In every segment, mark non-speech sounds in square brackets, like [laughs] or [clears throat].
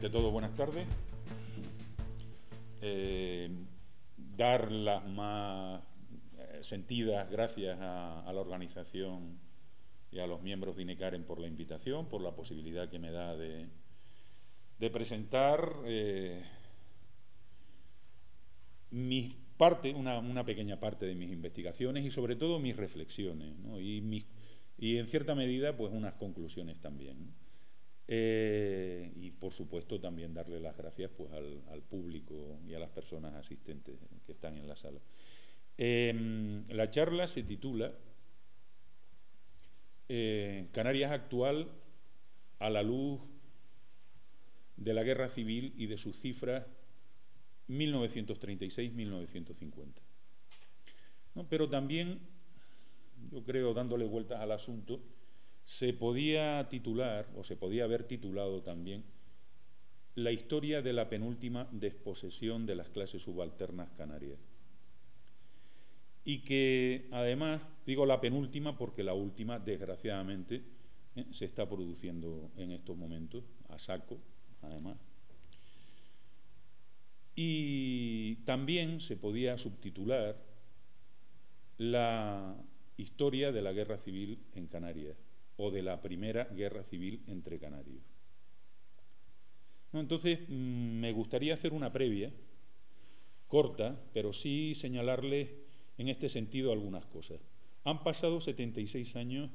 ante todo, buenas tardes. Eh, dar las más eh, sentidas gracias a, la organización y a los miembros de INECAREN por la invitación, por la posibilidad que me da de, presentar eh, mi parte, una, pequeña parte de mis investigaciones y sobre todo mis reflexiones y, y en cierta medida pues unas conclusiones también. Eh, y por supuesto también darle las gracias pues, al, público y a las personas asistentes que están en la sala. Em, la charla se titula eh, Canarias actual a la luz de la guerra civil y de sus cifras 1936-1950. Pero también, yo creo, dándole vueltas al asunto, se podía titular, o se podía haber titulado también, la historia de la penúltima desposesión de las clases subalternas canarias. Y que además, digo la penúltima porque la última, desgraciadamente, eh, se está produciendo en estos momentos, a saco, además. Y también se podía subtitular la historia de la guerra civil en Canarias o de la primera guerra civil entre canarios. entonces, mm, me gustaría hacer una previa, corta, pero sí señalarles en este sentido algunas cosas. Han pasado 76 años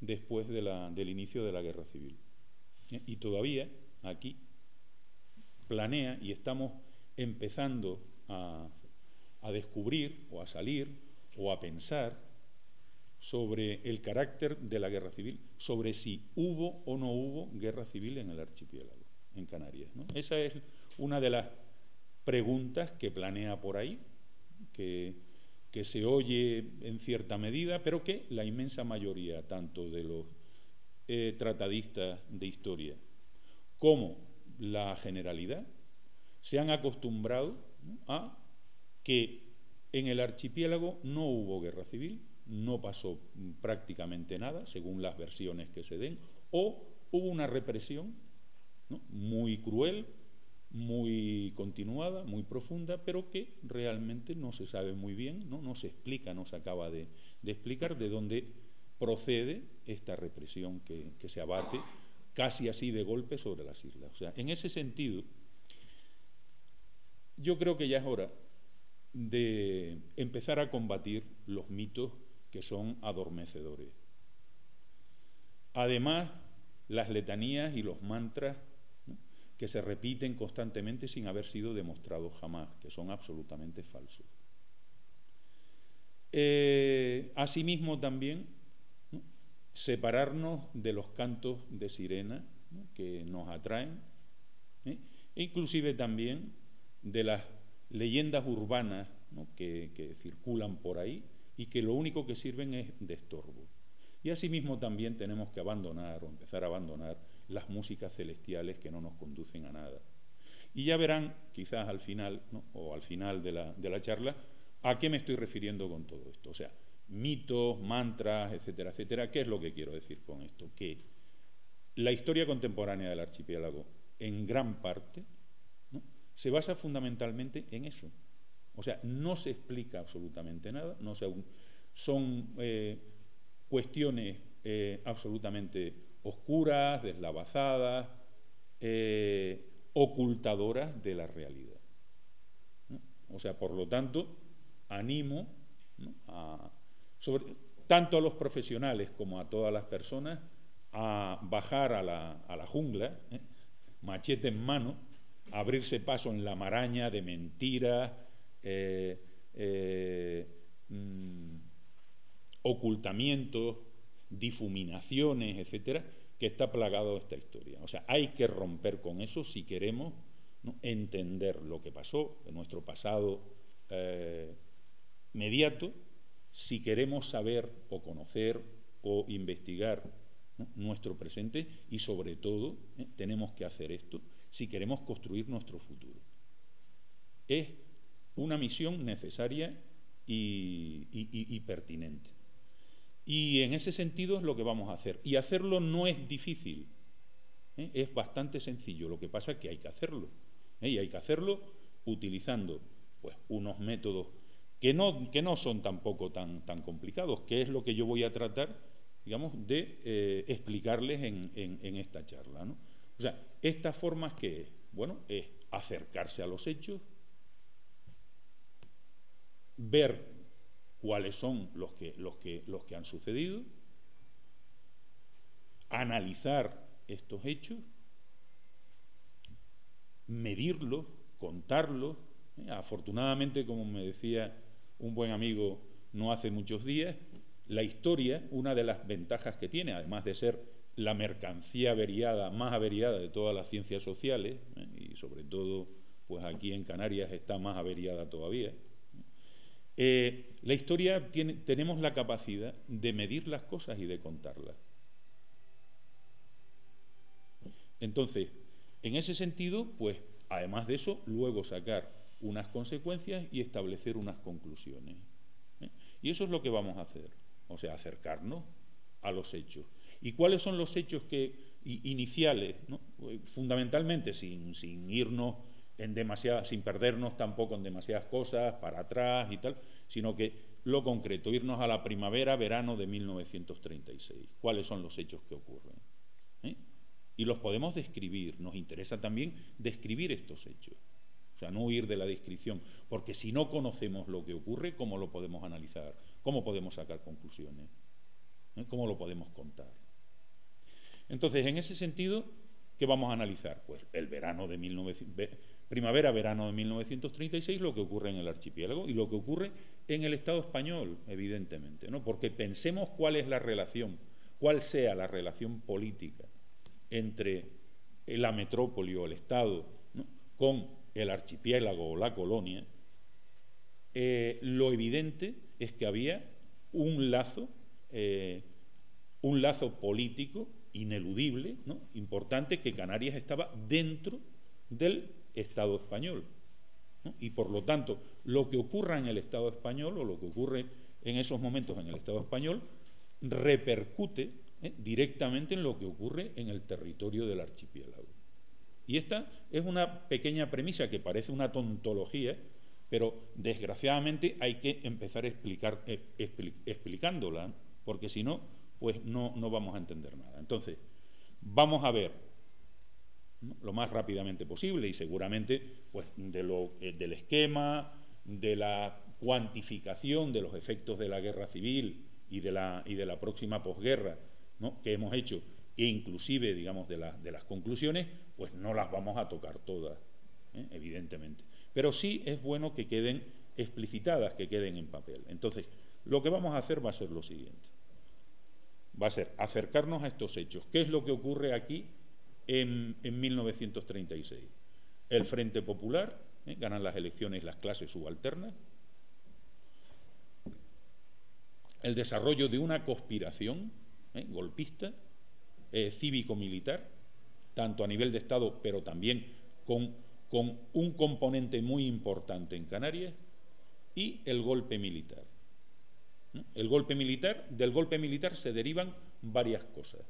después del inicio de la guerra civil. ¿eh? Y todavía aquí planea y estamos empezando a descubrir o a salir o a pensar sobre el carácter de la guerra civil, sobre si hubo o no hubo guerra civil en el archipiélago, en Canarias. Esa es una de las preguntas que planea por ahí, que, que se oye en cierta medida, pero que la inmensa mayoría, tanto de los eh, tratadistas de historia como la generalidad, se han acostumbrado a que en el archipiélago no hubo guerra civil, no pasó prácticamente nada, según las versiones que se den, o hubo una represión muy cruel, muy continuada, muy profunda, pero que realmente no se sabe muy bien, no, no se explica, no se acaba de, explicar de dónde procede esta represión que, que, se abate casi así de golpe sobre las islas. O sea, en ese sentido, yo creo que ya es hora de empezar a combatir los mitos que son adormecedores. Además, las letanías y los mantras que se repiten constantemente sin haber sido demostrados jamás, que son absolutamente falsos. Eh, asimismo también separarnos de los cantos de sirena que nos atraen, ¿eh? e inclusive también de las leyendas urbanas que circulan por ahí, y que lo único que sirven es de estorbo. Y asimismo también tenemos que abandonar o empezar a abandonar las músicas celestiales que no nos conducen a nada. Y ya verán, quizás al final, o al final de la, de la charla, a qué me estoy refiriendo con todo esto. O sea, mitos, mantras, etcétera, etcétera. ¿Qué es lo que quiero decir con esto? Que la historia contemporánea del archipiélago, en gran parte, se basa fundamentalmente en eso, o sea, no se explica absolutamente nada, son eh, cuestiones eh, absolutamente oscuras, deslavazadas, eh, ocultadoras de la realidad. O sea, por lo tanto, animo tanto a los profesionales como a todas las personas a bajar a la jungla, machete en mano, abrirse paso en la maraña de mentiras, eh, eh, mm, ocultamientos, difuminaciones, etcétera, que está plagado esta historia. O sea, hay que romper con eso si queremos entender lo que pasó en nuestro pasado eh, si queremos saber o conocer o investigar nuestro presente y sobre todo tenemos que hacer esto si queremos construir nuestro futuro. Es una misión necesaria y, pertinente. Y en ese sentido es lo que vamos a hacer. Y hacerlo no es difícil. ¿eh? Es bastante sencillo, lo que pasa es que hay que hacerlo. ¿eh? Y hay que hacerlo utilizando pues, unos métodos que no, que no son tampoco tan, tan complicados, que es lo que yo voy a tratar, digamos, de eh, explicarles en, en, esta charla. ¿no? O sea, estas formas que, bueno, es acercarse a los hechos, ver cuáles son los que, los que, los que han sucedido, analizar estos hechos, medirlos, contarlos. ¿eh? Afortunadamente, como me decía un buen amigo no hace muchos días, la historia, una de las ventajas que tiene, además de ser la mercancía averiada, más averiada de todas las ciencias sociales, ¿eh? y sobre todo, pues aquí en Canarias está más averiada todavía, eh, la historia tiene, tenemos la capacidad de medir las cosas y de contarlas. Entonces, en ese sentido, pues, además de eso, luego sacar unas consecuencias y establecer unas conclusiones. ¿eh? Y eso es lo que vamos a hacer, o sea, acercarnos a los hechos. ¿Y cuáles son los hechos que, iniciales? Pues, fundamentalmente, sin, sin irnos sin perdernos tampoco en demasiadas cosas, para atrás y tal, sino que lo concreto, irnos a la primavera, verano de 1936. ¿Cuáles son los hechos que ocurren? ¿Eh? Y los podemos describir, nos interesa también describir estos hechos. O sea, no huir de la descripción, porque si no conocemos lo que ocurre, ¿cómo lo podemos analizar? ¿Cómo podemos sacar conclusiones? ¿Eh? ¿Cómo lo podemos contar? Entonces, en ese sentido, ¿qué vamos a analizar? Pues el verano de primavera-verano de 1936, lo que ocurre en el archipiélago y lo que ocurre en el Estado español, evidentemente, ¿no? Porque pensemos cuál es la relación, cuál sea la relación política entre la metrópoli o el Estado con el archipiélago o la colonia, eh, lo evidente es que había un lazo, eh, un lazo político ineludible, importante, que Canarias estaba dentro del Estado español. Y por lo tanto, lo que ocurra en el Estado español o lo que ocurre en esos momentos en el Estado español repercute ¿eh? directamente en lo que ocurre en el territorio del archipiélago. Y esta es una pequeña premisa que parece una tontología, pero desgraciadamente hay que empezar explicar, eh, explicándola, porque si no, pues no, no vamos a entender nada. Entonces, vamos a ver lo más rápidamente posible y seguramente pues, de lo, eh, del esquema, de la cuantificación de los efectos de la guerra civil y de la, y de la próxima posguerra que hemos hecho, e inclusive, digamos, de, de, las conclusiones, pues no las vamos a tocar todas, ¿eh? evidentemente. Pero sí es bueno que queden explicitadas, que queden en papel. Entonces, lo que vamos a hacer va a ser lo siguiente. Va a ser acercarnos a estos hechos. ¿Qué es lo que ocurre aquí en, 1936? El Frente Popular, ¿eh? ganan las elecciones las clases subalternas, el desarrollo de una conspiración ¿eh? golpista, eh, cívico-militar, tanto a nivel de Estado, pero también con, con un componente muy importante en Canarias, y el golpe militar. El golpe militar, del golpe militar se derivan varias cosas.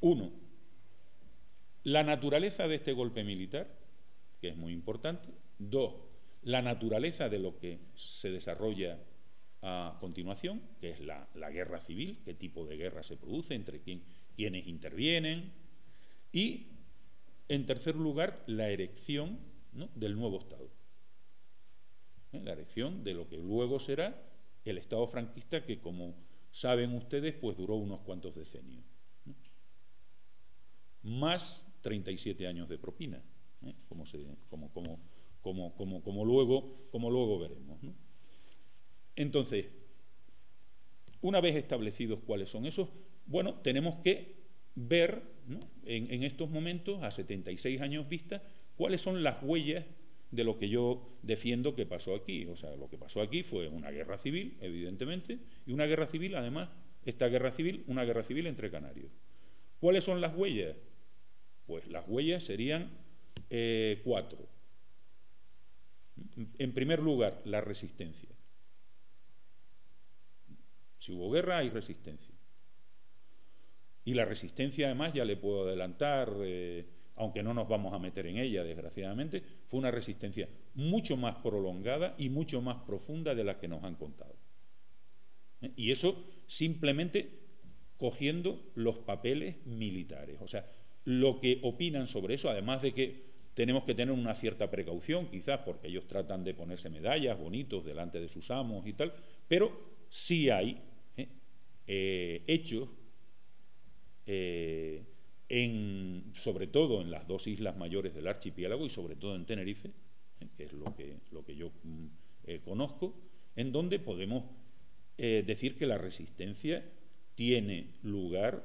Uno, la naturaleza de este golpe militar, que es muy importante. Dos, la naturaleza de lo que se desarrolla a continuación, que es la, guerra civil, qué tipo de guerra se produce, entre quién, quienes intervienen, y, en tercer lugar, la erección del nuevo Estado. ¿Eh? La erección de lo que luego será el Estado franquista, que, como saben ustedes, pues duró unos cuantos decenios. Más 37 años de propina, ¿eh? como, se, como, como, como, como, luego, como luego veremos. Entonces, una vez establecidos cuáles son esos, bueno, tenemos que ver en, estos momentos, a 76 años vista, cuáles son las huellas de lo que yo defiendo que pasó aquí. O sea, lo que pasó aquí fue una guerra civil, evidentemente, y una guerra civil, además, esta guerra civil, una guerra civil entre canarios. ¿Cuáles son las huellas? Pues las huellas serían eh, cuatro. En primer lugar, la resistencia. Si hubo guerra, hay resistencia. Y la resistencia, además, ya le puedo adelantar, eh, aunque no nos vamos a meter en ella, desgraciadamente, fue una resistencia mucho más prolongada y mucho más profunda de la que nos han contado. ¿Eh? Y eso simplemente cogiendo los papeles militares. O sea, lo que opinan sobre eso, además de que tenemos que tener una cierta precaución, quizás porque ellos tratan de ponerse medallas bonitos delante de sus amos y tal, pero sí hay ¿eh? Eh, hechos, eh, en, sobre todo en las dos islas mayores del archipiélago y sobre todo en Tenerife, que es lo que, lo que yo mm, conozco, en donde podemos decir que la resistencia tiene lugar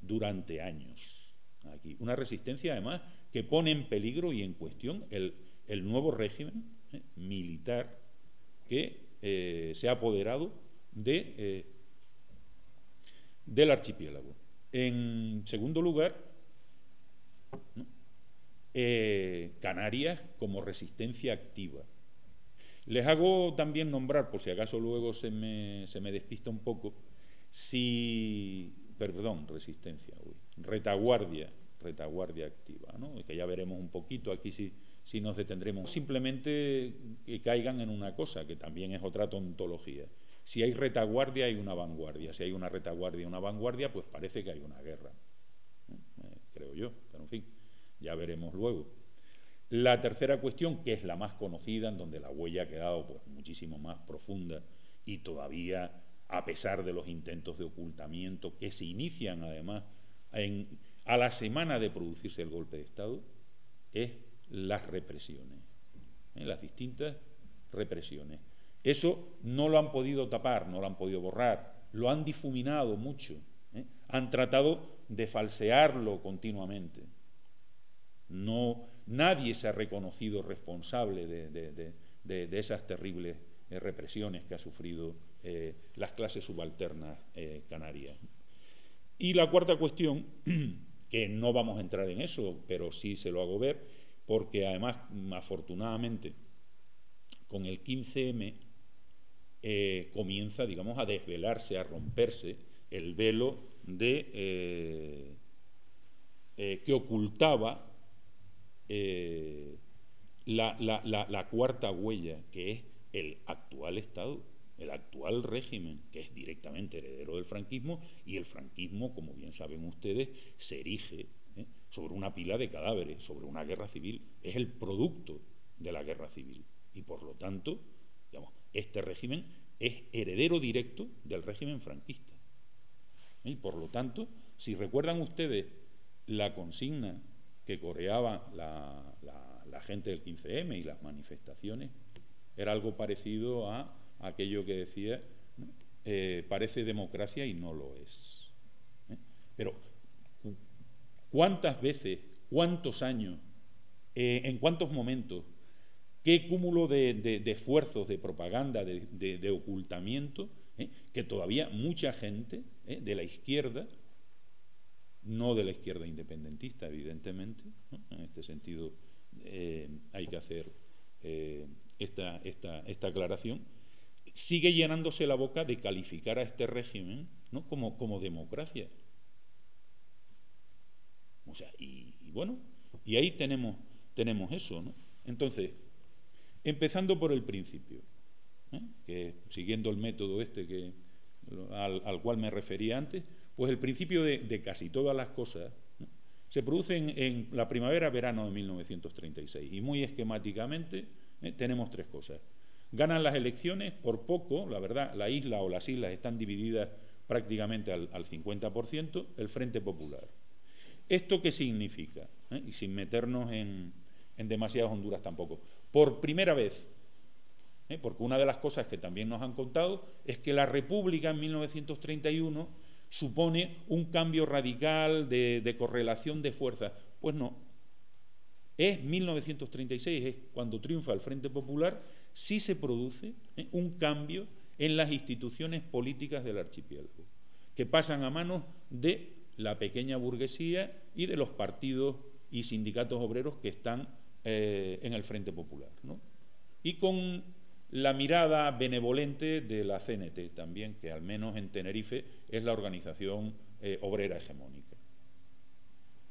durante años. Aquí. Una resistencia, además, que pone en peligro y en cuestión el, nuevo régimen eh, militar que eh, se ha apoderado de, eh, del archipiélago. En segundo lugar, Canarias como resistencia activa. Les hago también nombrar, por si acaso luego se me, se me despista un poco, si, perdón, resistencia, retaguardia retaguardia activa, ¿no? que ya veremos un poquito aquí si, si nos detendremos. Simplemente que caigan en una cosa, que también es otra tontología. Si hay retaguardia, hay una vanguardia. Si hay una retaguardia y una vanguardia, pues parece que hay una guerra. Eh, creo yo, pero en fin, ya veremos luego. La tercera cuestión, que es la más conocida, en donde la huella ha quedado pues, muchísimo más profunda y todavía, a pesar de los intentos de ocultamiento que se inician además a la semana de producirse el golpe de Estado es las represiones, ¿eh? las distintas represiones. Eso no lo han podido tapar, no lo han podido borrar, lo han difuminado mucho, ¿eh? han tratado de falsearlo continuamente. No, nadie se ha reconocido responsable de, esas terribles eh, represiones que ha sufrido las clases subalternas canarias. Y la cuarta cuestión [clears throat] que no vamos a entrar en eso, pero sí se lo hago ver, porque además, afortunadamente, con el 15M eh, comienza, digamos, a desvelarse, a romperse el velo de, eh, eh, que ocultaba la, la cuarta huella, que es el actual Estado el actual régimen, que es directamente heredero del franquismo, y el franquismo, como bien saben ustedes, se erige ¿eh? sobre una pila de cadáveres, sobre una guerra civil. Es el producto de la guerra civil. Y por lo tanto, digamos, este régimen es heredero directo del régimen franquista. Y por lo tanto, si recuerdan ustedes la consigna que coreaba la gente del 15M y las manifestaciones, era algo parecido a aquello que decía, eh, parece democracia y no lo es. ¿eh? Pero, ¿cuántas veces, cuántos años, eh, en cuántos momentos, qué cúmulo de, esfuerzos, de propaganda, de, ocultamiento, que todavía mucha gente de la izquierda, no de la izquierda independentista, evidentemente, en este sentido hay que hacer esta, esta, esta aclaración, sigue llenándose la boca de calificar a este régimen ¿no? como, como democracia. O sea, y, bueno, y ahí tenemos, tenemos eso, ¿no? Entonces, empezando por el principio, ¿eh? que siguiendo el método este que, al, cual me refería antes, pues el principio de, casi todas las cosas se produce en, la primavera-verano de 1936 y muy esquemáticamente ¿eh? tenemos tres cosas. Ganan las elecciones por poco, la verdad, la isla o las islas están divididas prácticamente al, 50%, el Frente Popular. ¿Esto qué significa? ¿Eh? Y sin meternos en, demasiadas Honduras tampoco. Por primera vez, ¿eh? porque una de las cosas que también nos han contado es que la República en 1931 supone un cambio radical de correlación de fuerzas. Pues no. Es 1936, es cuando triunfa el Frente Popular sí se produce ¿eh? un cambio en las instituciones políticas del archipiélago, que pasan a manos de la pequeña burguesía y de los partidos y sindicatos obreros que están eh, en el Frente Popular. Y con la mirada benevolente de la CNT también, que al menos en Tenerife es la organización eh, obrera hegemónica.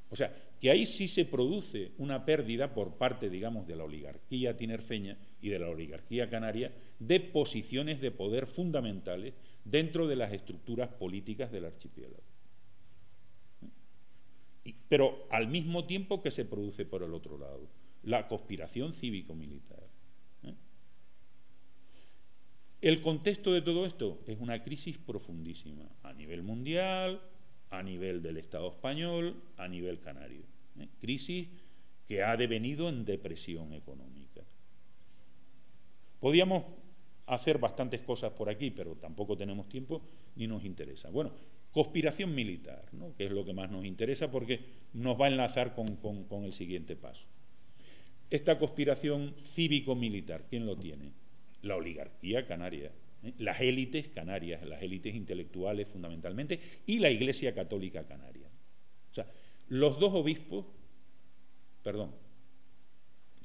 O sea, que ahí sí se produce una pérdida por parte, digamos, de la oligarquía tinerfeña y de la oligarquía canaria de posiciones de poder fundamentales dentro de las estructuras políticas del archipiélago. Pero al mismo tiempo que se produce por el otro lado, la conspiración cívico-militar. ¿eh? El contexto de todo esto es una crisis profundísima a nivel mundial, a nivel del Estado español, a nivel canario. Crisis que ha devenido en depresión económica. Podíamos hacer bastantes cosas por aquí, pero tampoco tenemos tiempo ni nos interesa. Bueno, conspiración militar, ¿no? que es lo que más nos interesa porque nos va a enlazar con, con el siguiente paso. Esta conspiración cívico-militar, ¿quién lo tiene? La oligarquía canaria, ¿eh? las élites canarias, las élites intelectuales fundamentalmente, y la Iglesia Católica Canaria. O sea, los dos obispos, perdón,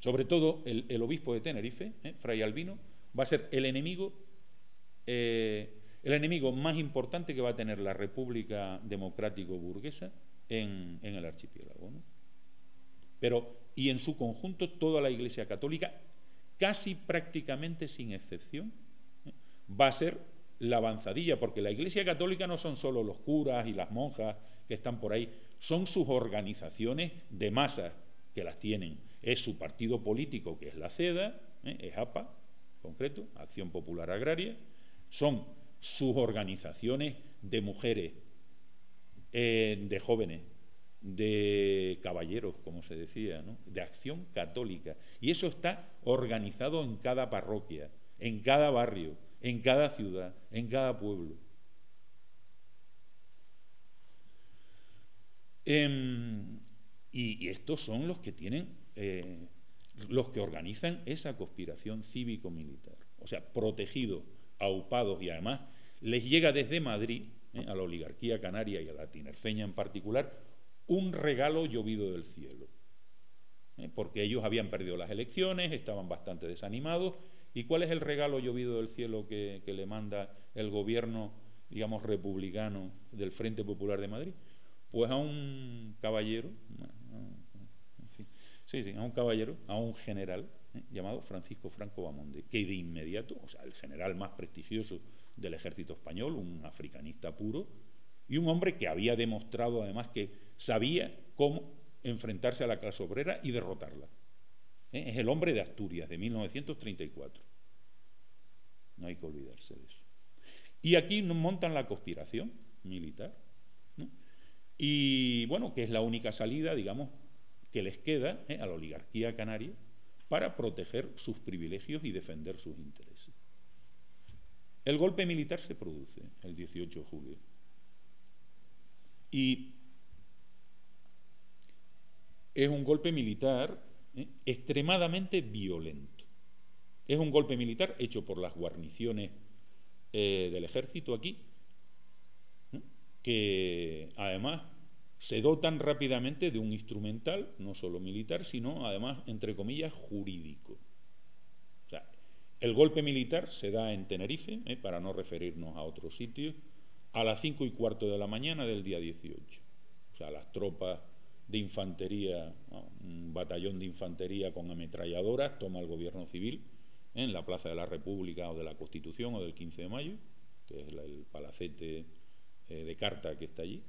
sobre todo el, obispo de Tenerife, ¿eh? Fray Albino, va a ser el enemigo, eh, el enemigo más importante que va a tener la República Democrático Burguesa en, el archipiélago. Pero, y en su conjunto, toda la Iglesia Católica, casi prácticamente sin excepción, va a ser la avanzadilla, porque la Iglesia Católica no son solo los curas y las monjas que están por ahí, son sus organizaciones de masas que las tienen. Es su partido político, que es la CEDA, ¿eh? es APA, concreto, Acción Popular Agraria, son sus organizaciones de mujeres, eh, de jóvenes, de caballeros, como se decía, de acción católica. Y eso está organizado en cada parroquia, en cada barrio, en cada ciudad, en cada pueblo. Em, y, estos son los que tienen, eh, los que organizan esa conspiración cívico-militar. O sea, protegidos, aupados y además les llega desde Madrid, eh, a la oligarquía canaria y a la tinerfeña en particular, un regalo llovido del cielo. Eh, porque ellos habían perdido las elecciones, estaban bastante desanimados ¿Y cuál es el regalo llovido del cielo que, le manda el gobierno, digamos, republicano del Frente Popular de Madrid? Pues a un caballero, sí, sí, a un caballero, a un general ¿eh? llamado Francisco Franco Bamonde, que de inmediato, o sea, el general más prestigioso del ejército español, un africanista puro, y un hombre que había demostrado además que sabía cómo enfrentarse a la clase obrera y derrotarla. ¿Eh? Es el hombre de Asturias, de 1934. No hay que olvidarse de eso. Y aquí montan la conspiración militar. Y bueno, que es la única salida, digamos, que les queda ¿eh? a la oligarquía canaria para proteger sus privilegios y defender sus intereses. El golpe militar se produce el 18 de julio. Y es un golpe militar ¿eh? extremadamente violento. Es un golpe militar hecho por las guarniciones eh, del ejército aquí, que además se dotan rápidamente de un instrumental, no solo militar, sino además, entre comillas, jurídico. el golpe militar se da en Tenerife, ¿eh? para no referirnos a otros sitios, a las cinco y cuarto de la mañana del día 18. O sea, las tropas de infantería, un batallón de infantería con ametralladoras, toma el gobierno civil en la Plaza de la República o de la Constitución o del 15 de mayo, que es el palacete eh, de carta que está allí.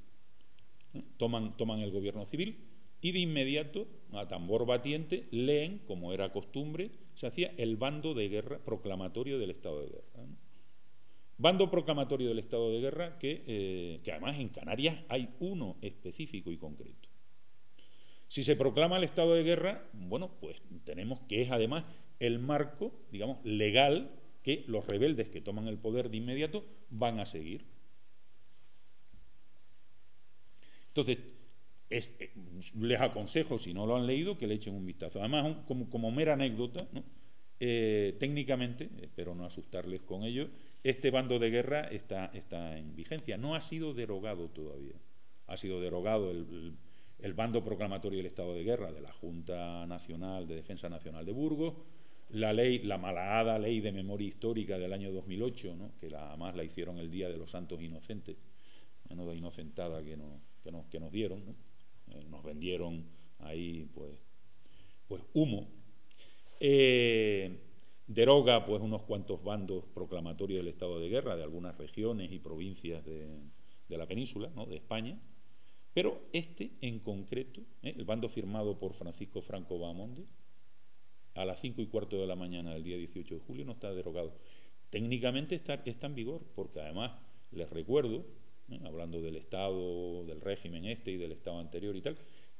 ¿eh? Toman, toman el gobierno civil y de inmediato, a tambor batiente, leen, como era costumbre, se hacía el bando de guerra proclamatorio del estado de guerra. Bando proclamatorio del estado de guerra que, eh, que además en Canarias hay uno específico y concreto. Si se proclama el estado de guerra, bueno, pues tenemos que es además el marco, digamos, legal que los rebeldes que toman el poder de inmediato van a seguir. Entonces, eh, les aconsejo, si no lo han leído, que le echen un vistazo. Además, como, mera anécdota, eh, técnicamente, espero no asustarles con ello, este bando de guerra está, en vigencia. No ha sido derogado todavía. Ha sido derogado el bando proclamatorio del estado de guerra de la Junta Nacional de Defensa Nacional de Burgos, la ley, la malahada ley de memoria histórica del año 2008, que además la hicieron el Día de los Santos Inocentes, menuda inocentada que nos, que que nos dieron, eh, nos vendieron ahí pues, pues humo. Eh, deroga pues unos cuantos bandos proclamatorios del estado de guerra de algunas regiones y provincias de, de la península, ¿no? de España, pero este en concreto, ¿eh? el bando firmado por Francisco Franco Bamonde, a las 5 y cuarto de la mañana del día 18 de julio no está derogado. Técnicamente está, está en vigor, porque además les recuerdo, ¿eh? hablando del Estado, del régimen este y del Estado anterior y tal,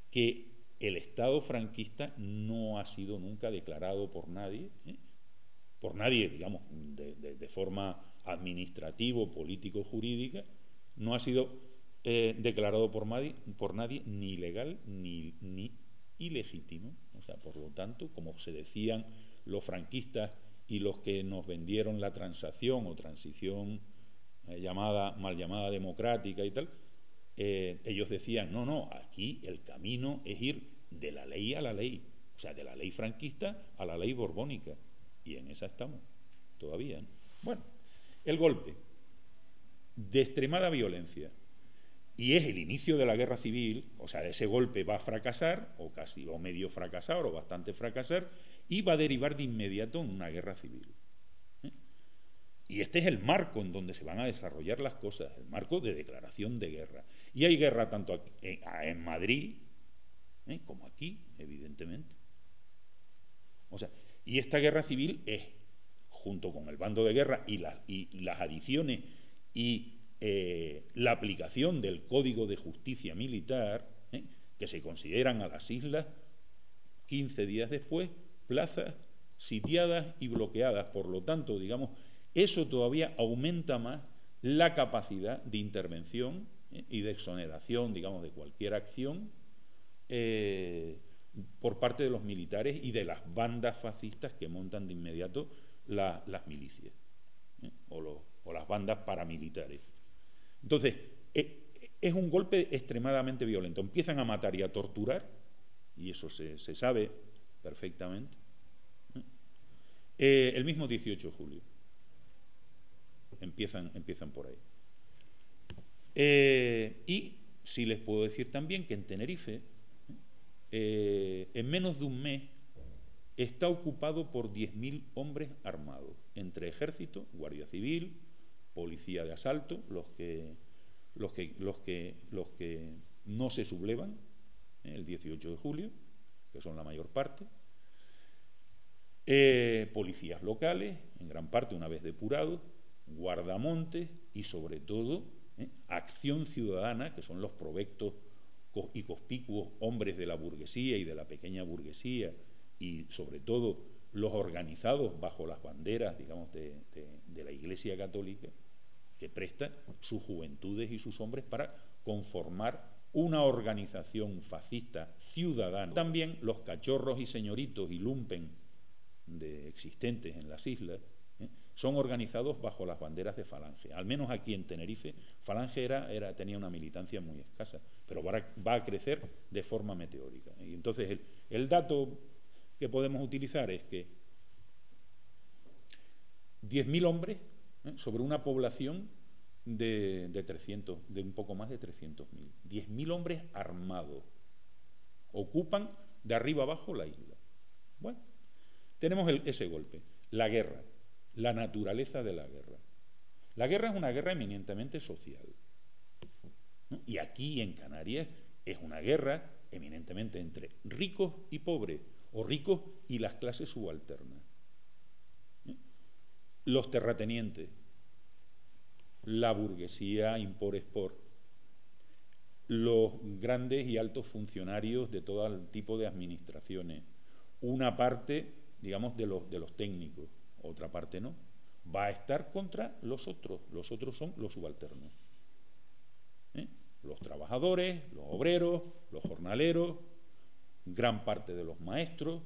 que el Estado franquista no ha sido nunca declarado por nadie, ¿eh? por nadie, digamos, de, de forma administrativo, político, jurídica, no ha sido eh, declarado por nadie, por nadie ni legal ni, ni ilegítimo. O sea, por lo tanto, como se decían los franquistas y los que nos vendieron la transacción o transición eh, llamada, mal llamada democrática y tal, eh, ellos decían, no, no, aquí el camino es ir de la ley a la ley, o sea, de la ley franquista a la ley borbónica. Y en esa estamos todavía. Bueno, el golpe de extremada violencia y es el inicio de la guerra civil, o sea, ese golpe va a fracasar, o casi, o medio fracasar, o bastante fracasar, y va a derivar de inmediato en una guerra civil. ¿eh? Y este es el marco en donde se van a desarrollar las cosas, el marco de declaración de guerra. Y hay guerra tanto en Madrid ¿eh? como aquí, evidentemente. O sea, y esta guerra civil es, junto con el bando de guerra y, y las adiciones y eh, la aplicación del Código de Justicia Militar, ¿eh? que se consideran a las islas 15 días después plazas sitiadas y bloqueadas. Por lo tanto, digamos, eso todavía aumenta más la capacidad de intervención ¿eh? y de exoneración, digamos, de cualquier acción por parte de los militares y de las bandas fascistas que montan de inmediato las milicias o las bandas paramilitares. Entonces, eh, es un golpe extremadamente violento. Empiezan a matar y a torturar, y eso se, sabe perfectamente, ¿eh? Eh, el mismo 18 de julio. Empiezan, empiezan por ahí. y sí les puedo decir también que en Tenerife, en menos de un mes, está ocupado por 10.000 hombres armados, entre ejército, guardia civil, policía de asalto, los que, los que, los que, los que no se sublevan ¿eh? el 18 de julio, que son la mayor parte, eh, policías locales, en gran parte una vez depurados, guardamontes y sobre todo ¿eh? acción ciudadana, que son los provectos y conspicuos hombres de la burguesía y de la pequeña burguesía y sobre todo los organizados bajo las banderas, digamos, de la Iglesia Católica, que presta sus juventudes y sus hombres para conformar una organización fascista ciudadana. También los cachorros y señoritos y lumpen de existentes en las islas ¿eh? son organizados bajo las banderas de Falange. Al menos aquí en Tenerife, Falange era, tenía una militancia muy escasa, pero va a, va a crecer de forma meteórica. Y entonces el, el dato que podemos utilizar es que 10.000 hombres ¿eh? sobre una población de, de, 300, de un poco más de 300.000. 10.000 hombres armados ocupan de arriba abajo la isla. Bueno, tenemos ese golpe, la guerra, la naturaleza de la guerra. La guerra es una guerra eminentemente social. Y aquí en Canarias es una guerra eminentemente entre ricos y pobres, o ricos y las clases subalternas los terratenientes, la burguesía impor-export, los grandes y altos funcionarios de todo tipo de administraciones, una parte, digamos, de los, de los técnicos, otra parte no, va a estar contra los otros, los otros son los subalternos. ¿eh? Los trabajadores, los obreros, los jornaleros, gran parte de los maestros,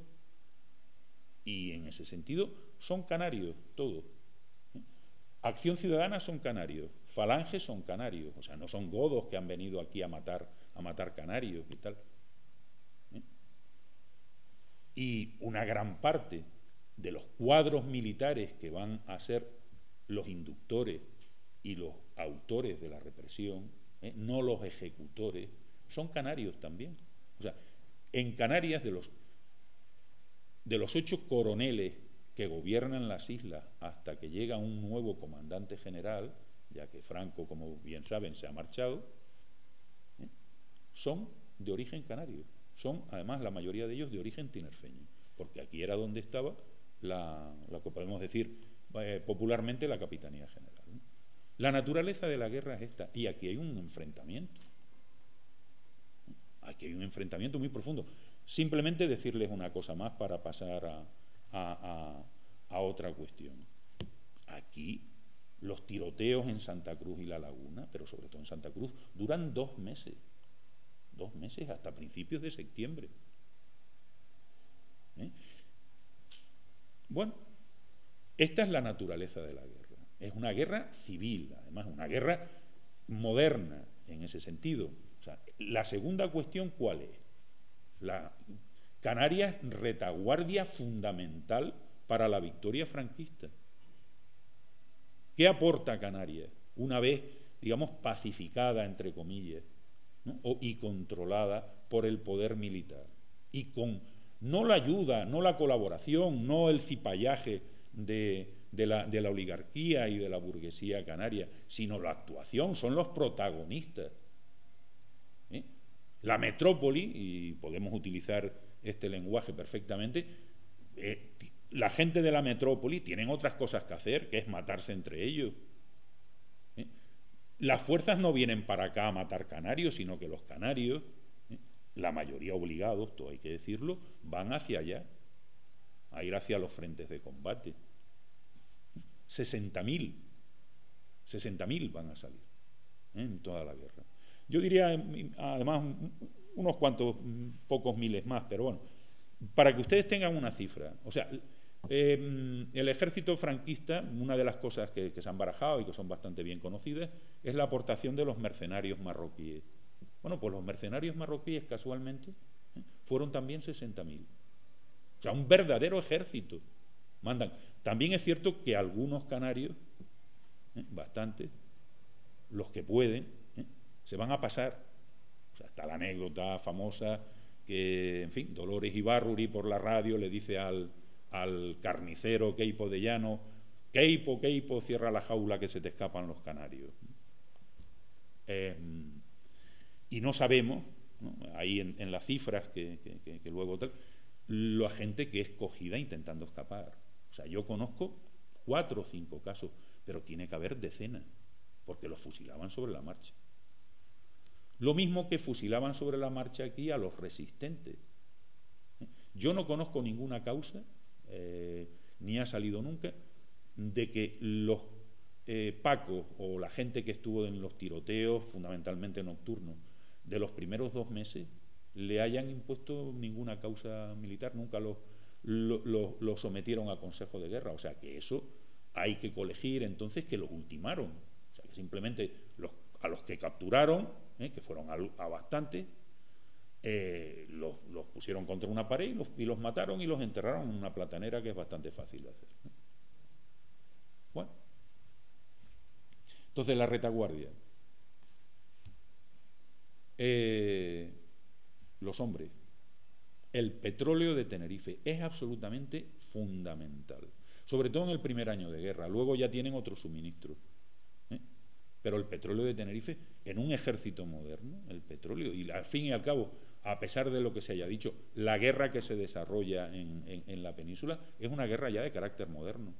y en ese sentido son canarios todos. Acción Ciudadana son canarios, Falange son canarios, o sea, no son godos que han venido aquí a matar, a matar canarios y tal. Y una gran parte de los cuadros militares que van a ser los inductores y los autores de la represión ¿eh? no los ejecutores, son canarios también. O sea, en Canarias, de los, de los ocho coroneles que gobiernan las islas hasta que llega un nuevo comandante general, ya que Franco, como bien saben, se ha marchado, ¿eh? son de origen canario. Son, además, la mayoría de ellos de origen tinerfeño, porque aquí era donde estaba la, lo que podemos decir eh, popularmente la Capitanía General. La naturaleza de la guerra es esta, y aquí hay un enfrentamiento. Aquí hay un enfrentamiento muy profundo. Simplemente decirles una cosa más para pasar a, a otra cuestión. Aquí los tiroteos en Santa Cruz y La Laguna, pero sobre todo en Santa Cruz, duran dos meses. Dos meses hasta principios de septiembre. ¿Eh? Bueno, esta es la naturaleza de la guerra. Es una guerra civil, además, una guerra moderna en ese sentido. la segunda cuestión, ¿cuál es? La Canarias retaguardia fundamental para la victoria franquista. ¿Qué aporta Canarias una vez, digamos, pacificada, entre comillas, y controlada por el poder militar? Y con no la ayuda, no la colaboración, no el cipallaje de, la, oligarquía y de la burguesía canaria, sino la actuación, son los protagonistas. ¿eh? La metrópoli, y podemos utilizar este lenguaje perfectamente, eh, la gente de la metrópoli tienen otras cosas que hacer, que es matarse entre ellos. ¿eh? Las fuerzas no vienen para acá a matar canarios, sino que los canarios, ¿eh? la mayoría obligados, todo hay que decirlo, van hacia allá, a ir hacia los frentes de combate. 60.000, 60.000 van a salir en toda la guerra. Yo diría, además, unos cuantos, pocos miles más, pero bueno, para que ustedes tengan una cifra, o sea, Em, el ejército franquista, una de las cosas que, se han barajado y que son bastante bien conocidas, es la aportación de los mercenarios marroquíes. Bueno, pues los mercenarios marroquíes, casualmente, ¿eh? fueron también 60.000. O sea, un verdadero ejército. Mandan. También es cierto que algunos canarios, ¿eh? bastante, los que pueden, ¿eh? se van a pasar. Sea, está la anécdota famosa que, en fin, Dolores Ibarruri por la radio le dice al, al carnicero Keipo de Llano, Keipo, Keipo, cierra la jaula que se te escapan los canarios. Eh, y no sabemos, ahí en, las cifras que, luego tal, la gente que es cogida intentando escapar. O sea, yo conozco cuatro o cinco casos, pero tiene que haber decenas, porque los fusilaban sobre la marcha. Lo mismo que fusilaban sobre la marcha aquí a los resistentes. Yo no conozco ninguna causa eh, ni ha salido nunca, de que los eh, pacos o la gente que estuvo en los tiroteos, fundamentalmente nocturnos, de los primeros dos meses, le hayan impuesto ninguna causa militar, nunca lo, lo, sometieron a consejo de guerra. O sea que eso hay que colegir entonces que los ultimaron. O sea que simplemente los, a los que capturaron, eh, que fueron a, bastantes, eh, los, pusieron contra una pared y los, mataron y los enterraron en una platanera que es bastante fácil de hacer. Bueno, entonces la retaguardia. Eh, los hombres. El petróleo de Tenerife es absolutamente fundamental, sobre todo en el primer año de guerra. Luego ya tienen otros suministros. ¿Eh? Pero el petróleo de Tenerife, en un ejército moderno, el petróleo, y al fin y al cabo, a pesar de lo que se haya dicho, la guerra que se desarrolla en, la península es una guerra ya de carácter moderno,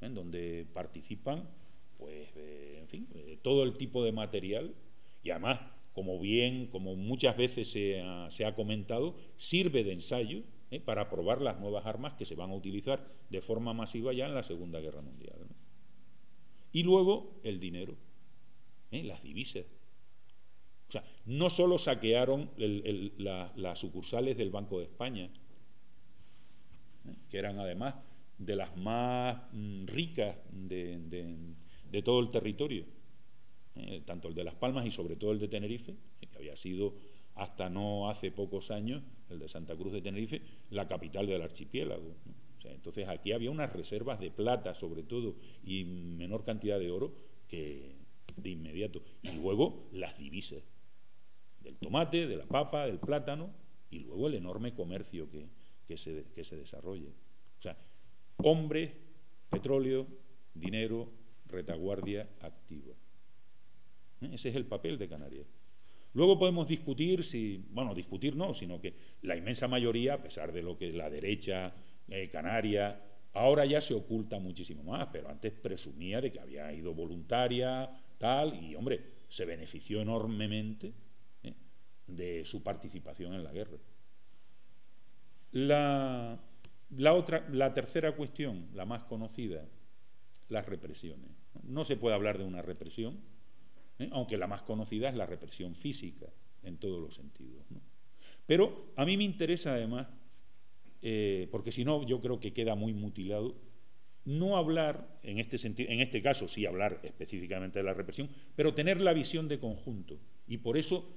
en donde participan, pues, en fin, todo el tipo de material y además, como bien, como muchas veces se ha, comentado, sirve de ensayo ¿eh? para probar las nuevas armas que se van a utilizar de forma masiva ya en la Segunda Guerra Mundial. Y luego el dinero, ¿eh? las divisas. O sea, no solo saquearon las sucursales del Banco de España, ¿eh? que eran además de las más mm, ricas de, todo el territorio, ¿eh? tanto el de Las Palmas y sobre todo el de Tenerife, que había sido hasta no hace pocos años, el de Santa Cruz de Tenerife, la capital del archipiélago. Entonces aquí había unas reservas de plata sobre todo y menor cantidad de oro que, de inmediato. Y luego las divisas del tomate, de la papa, del plátano, y luego el enorme comercio que, se, que se desarrolle. O sea, hombre, petróleo, dinero, retaguardia activa. ¿Eh? Ese es el papel de Canarias. Luego podemos discutir si, bueno, discutir no, sino que la inmensa mayoría, a pesar de lo que la derecha eh, canaria, ahora ya se oculta muchísimo más, pero antes presumía de que había ido voluntaria, tal, y hombre, se benefició enormemente ¿eh? de su participación en la guerra. La, la, otra, la tercera cuestión, la más conocida, las represiones. No se puede hablar de una represión, ¿eh? aunque la más conocida es la represión física, en todos los sentidos. Pero a mí me interesa además, eh, porque si no yo creo que queda muy mutilado, no hablar, en este, sentido, en este caso sí hablar específicamente de la represión, pero tener la visión de conjunto. Y por eso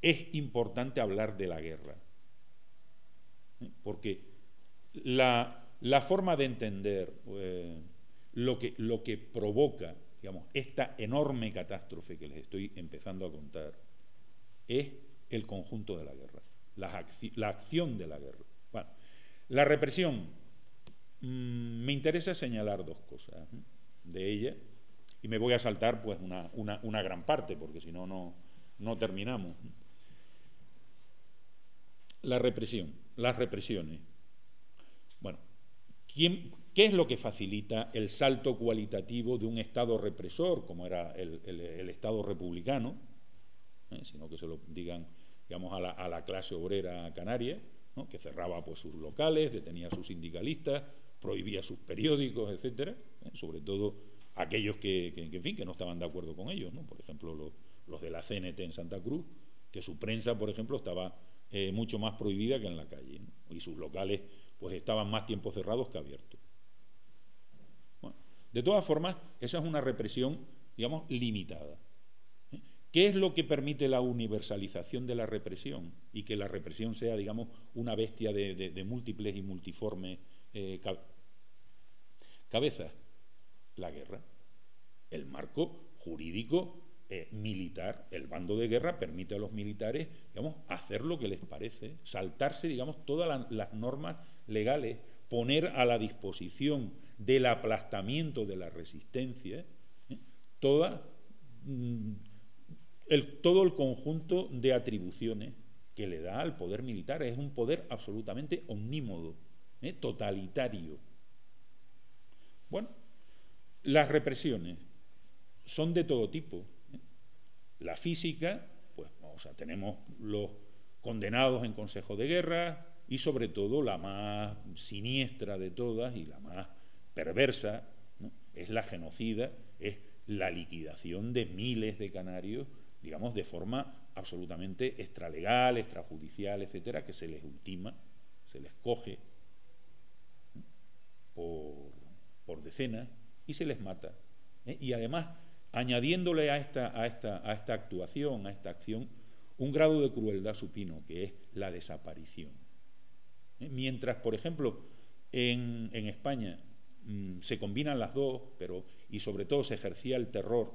es importante hablar de la guerra. ¿eh? Porque la, forma de entender lo, que, lo que provoca digamos, esta enorme catástrofe que les estoy empezando a contar es el conjunto de la guerra, la, acción de la guerra. Bueno, la represión, mm, me interesa señalar dos cosas ¿eh? de ella y me voy a saltar pues una, una gran parte porque si no, no terminamos. La represión, las represiones. Bueno, ¿quién, ¿Qué es lo que facilita el salto cualitativo de un Estado represor, como era el, Estado republicano, ¿eh? sino que se lo digan digamos, a, la, clase obrera canaria, que cerraba pues, sus locales, detenía a sus sindicalistas, prohibía sus periódicos, etcétera, ¿eh? sobre todo aquellos que, en fin, que no estaban de acuerdo con ellos, ¿no? por ejemplo los, de la CNT en Santa Cruz, que su prensa, por ejemplo, estaba eh, mucho más prohibida que en la calle, y sus locales pues estaban más tiempo cerrados que abiertos. De todas formas, esa es una represión, digamos, limitada. ¿Qué es lo que permite la universalización de la represión y que la represión sea, digamos, una bestia de, múltiples y multiformes eh, cabezas? La guerra. El marco jurídico eh, militar, el bando de guerra permite a los militares, digamos, hacer lo que les parece, saltarse, digamos, todas las normas legales, poner a la disposición del aplastamiento de la resistencia, ¿eh? mm, todo el conjunto de atribuciones que le da al poder militar. Es un poder absolutamente omnímodo, ¿eh? totalitario. Bueno, las represiones son de todo tipo. ¿eh? La física, pues o sea, tenemos los condenados en consejo de guerra y sobre todo la más siniestra de todas y la más perversa, es la genocida, es la liquidación de miles de canarios, digamos, de forma absolutamente extralegal, extrajudicial, etcétera, que se les ultima, se les coge por, decenas y se les mata. ¿eh? Y además, añadiéndole a esta, a, esta, a esta actuación, a esta acción, un grado de crueldad supino, que es la desaparición. ¿eh? Mientras, por ejemplo, en, en España Mm, se combinan las dos, pero y sobre todo se ejercía el terror,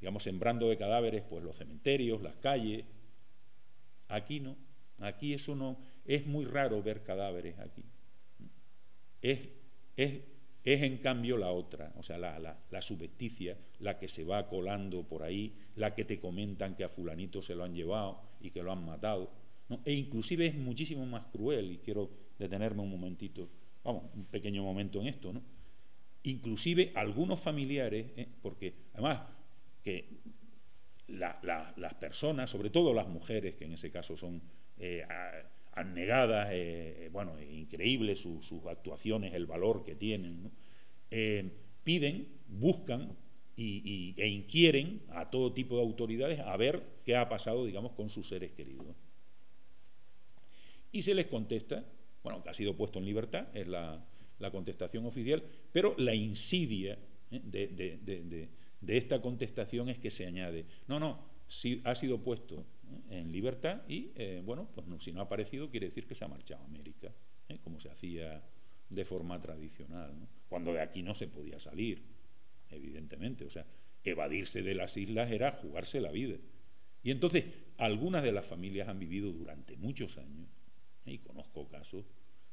digamos, sembrando de cadáveres, pues los cementerios, las calles. Aquí no, aquí eso no, es muy raro ver cadáveres aquí. Es, es, es en cambio la otra, o sea, la, la, la, subvesticia, la que se va colando por ahí, la que te comentan que a fulanito se lo han llevado y que lo han matado. E inclusive es muchísimo más cruel, y quiero detenerme un momentito, vamos, un pequeño momento en esto, ¿no? inclusive algunos familiares, ¿eh? porque además que las personas, sobre todo las mujeres, que en ese caso son eh, anegadas, eh, bueno, increíbles sus, actuaciones, el valor que tienen, piden, buscan y, e inquieren a todo tipo de autoridades a ver qué ha pasado, digamos, con sus seres queridos. Y se les contesta, bueno, que ha sido puesto en libertad, es la, contestación oficial, pero la insidia ¿eh? de, esta contestación es que se añade, no, no, si ha sido puesto ¿eh? en libertad y, eh, bueno, pues no, si no ha aparecido quiere decir que se ha marchado a América, como se hacía de forma tradicional, cuando de aquí no se podía salir, evidentemente, o sea, evadirse de las islas era jugarse la vida. Y entonces algunas de las familias han vivido durante muchos años, y conozco casos,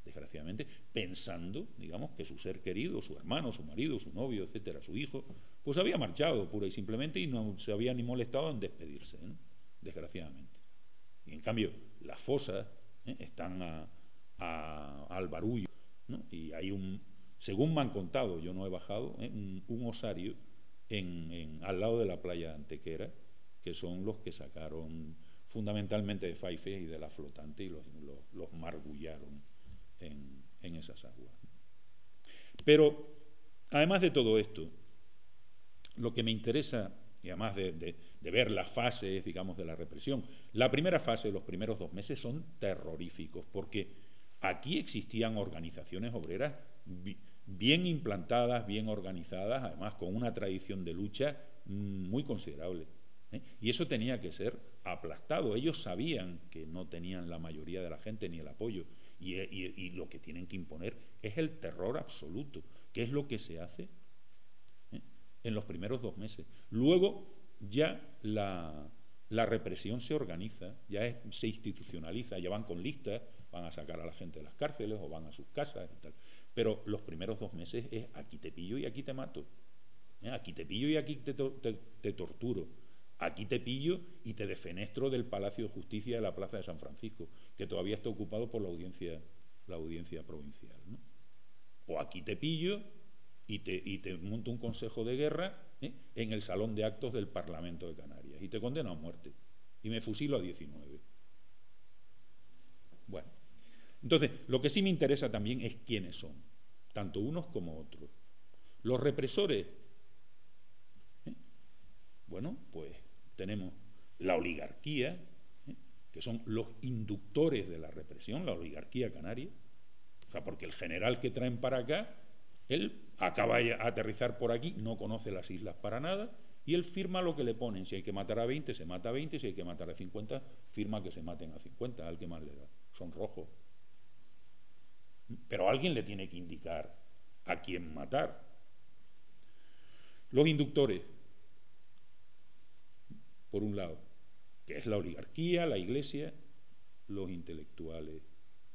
desgraciadamente, pensando, digamos, que su ser querido, su hermano, su marido, su novio, etcétera, su hijo, pues había marchado pura y simplemente y no se había ni molestado en despedirse, desgraciadamente. Y en cambio, las fosas ¿eh? están al barullo, y hay un, según me han contado, yo no he bajado, ¿eh? un, osario en, al lado de la playa Antequera, que son los que sacaron fundamentalmente de Faife y de la flotante y los, los, margullaron en, esas aguas. Pero, además de todo esto, lo que me interesa, y además de, de, ver las fases, digamos, de la represión, la primera fase, los primeros dos meses, son terroríficos, porque aquí existían organizaciones obreras bien implantadas, bien organizadas, además con una tradición de lucha muy considerable. ¿eh? Y eso tenía que ser aplastado. Ellos sabían que no tenían la mayoría de la gente ni el apoyo. Y, lo que tienen que imponer es el terror absoluto, que es lo que se hace ¿eh? en los primeros dos meses. Luego ya la, represión se organiza, ya se institucionaliza, ya van con listas, van a sacar a la gente de las cárceles o van a sus casas y tal. Pero los primeros dos meses es aquí te pillo y aquí te mato. ¿eh? Aquí te pillo y aquí te torturo Aquí te pillo y te defenestro del Palacio de Justicia de la Plaza de San Francisco, que todavía está ocupado por la audiencia, la audiencia provincial. O aquí te pillo y te, monto un consejo de guerra ¿eh? en el salón de actos del Parlamento de Canarias y te condeno a muerte y me fusilo a 19. Bueno, entonces, lo que sí me interesa también es quiénes son, tanto unos como otros. Los represores, ¿eh? bueno, pues tenemos la oligarquía, ¿eh? que son los inductores de la represión, la oligarquía canaria, o sea, porque el general que traen para acá, él acaba de aterrizar por aquí, no conoce las islas para nada, y él firma lo que le ponen. Si hay que matar a 20, se mata a 20, si hay que matar a 50, firma que se maten a 50, al que más le da. Son rojos. Pero alguien le tiene que indicar a quién matar. Los inductores, por un lado, que es la oligarquía, la iglesia, los intelectuales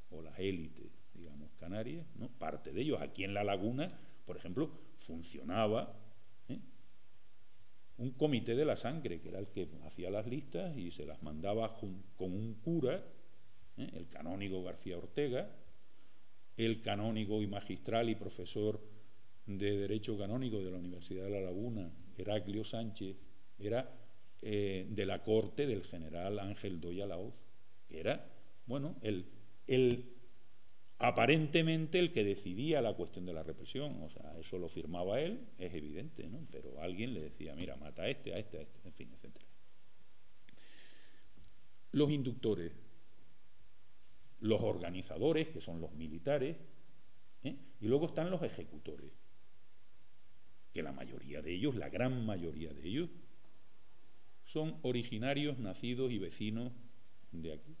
o las élites, digamos, canarias, ¿no? parte de ellos. Aquí en La Laguna, por ejemplo, funcionaba ¿eh? un comité de la sangre, que era el que hacía las listas y se las mandaba con un cura, ¿eh? el canónigo García Ortega, el canónigo y magistral y profesor de Derecho Canónico de la Universidad de La Laguna, Heraclio Sánchez, era eh, de la corte del general Ángel Doya Laoz, que era, bueno, el, el, aparentemente el que decidía la cuestión de la represión, o sea, eso lo firmaba él, es evidente, ¿no? Pero alguien le decía, mira, mata a este, a este, a este, en fin, etc. Los inductores, los organizadores, que son los militares, ¿eh? y luego están los ejecutores, que la mayoría de ellos, la gran mayoría de ellos, son originarios, nacidos y vecinos de aquí.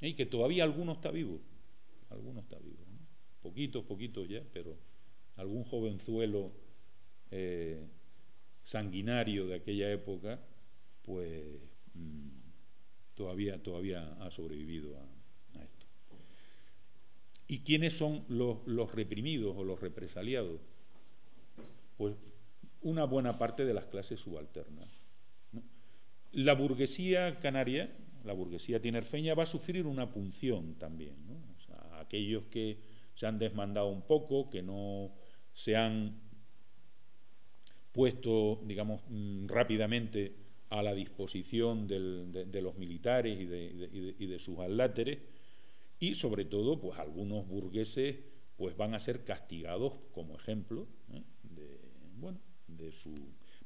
Y que todavía alguno está vivo, alguno está vivo, poquitos, poquitos ya, pero algún jovenzuelo eh, sanguinario de aquella época, pues mm, todavía, todavía ha sobrevivido a, esto. ¿Y quiénes son los, los reprimidos o los represaliados? Pues una buena parte de las clases subalternas. La burguesía canaria, la burguesía tinerfeña, va a sufrir una punción también. aquellos que se han desmandado un poco, que no se han puesto, digamos, mm, rápidamente a la disposición de, los militares y de, sus aláteres, y sobre todo, pues algunos burgueses pues van a ser castigados como ejemplo ¿eh? de, bueno, de su...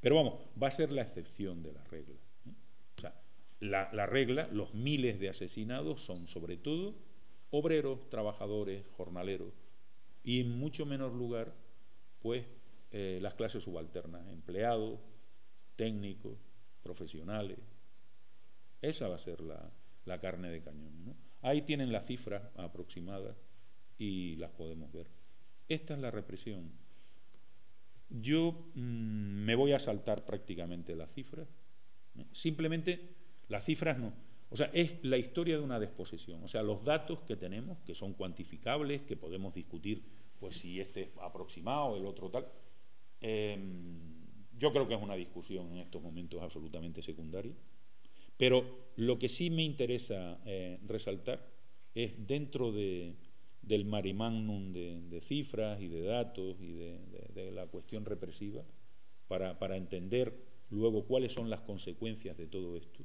Pero vamos, va a ser la excepción de la regla la, regla, los miles de asesinados son sobre todo obreros, trabajadores, jornaleros y en mucho menor lugar, pues eh, las clases subalternas, empleados, técnicos, profesionales. Esa va a ser la, carne de cañón. Ahí tienen las cifras aproximadas y las podemos ver. Esta es la represión. yo mm, me voy a saltar prácticamente las cifras. ¿eh? Simplemente las cifras no. O sea, es la historia de una desposesión. O sea, los datos que tenemos, que son cuantificables, que podemos discutir, pues si este es aproximado, el otro tal. Em, yo creo que es una discusión en estos momentos absolutamente secundaria. Pero lo que sí me interesa eh, resaltar es dentro de, del marimagnum de, cifras y de datos y de, la cuestión represiva, para, entender luego cuáles son las consecuencias de todo esto,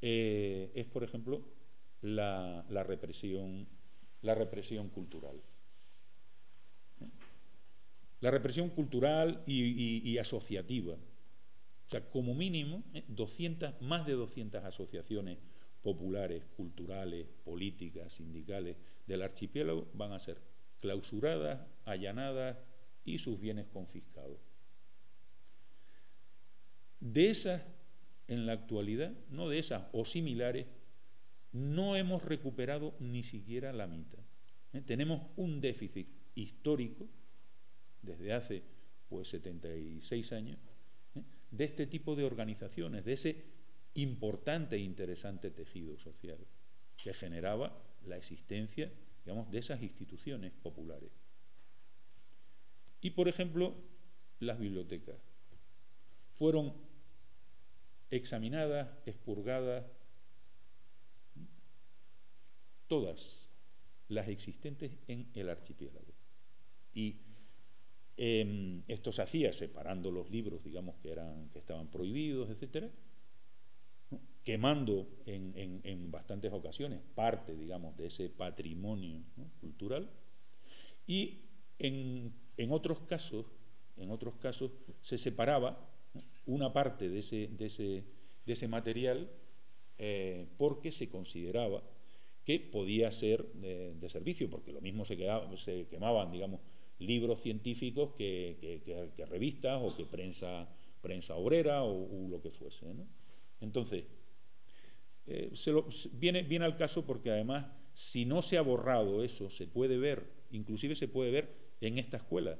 eh, es, por ejemplo, la, represión, la represión cultural. La represión cultural y, asociativa. O sea, como mínimo, 200, ¿eh? más de 200 asociaciones populares, culturales, políticas, sindicales del archipiélago van a ser clausuradas, allanadas y sus bienes confiscados. De esas, en la actualidad, no de esas o similares, no hemos recuperado ni siquiera la mitad. ¿Eh? Tenemos un déficit histórico desde hace pues 76 años ¿eh? de este tipo de organizaciones, de ese importante e interesante tejido social que generaba la existencia, digamos, de esas instituciones populares. Y, por ejemplo, las bibliotecas fueron examinadas, expurgadas, todas las existentes en el archipiélago. Y em, esto se hacía separando los libros, digamos, que, eran, que estaban prohibidos, etcétera, quemando en, bastantes ocasiones parte, digamos, de ese patrimonio cultural, y en, otros casos, en otros casos se separaba una parte de ese, de ese, de ese material eh, porque se consideraba que podía ser de, servicio, porque lo mismo se, se, quemaban, digamos, libros científicos que, revistas o que prensa, prensa obrera o, lo que fuese. Entonces, eh, viene, viene al caso porque además, si no se ha borrado eso, se puede ver, inclusive se puede ver en esta escuela.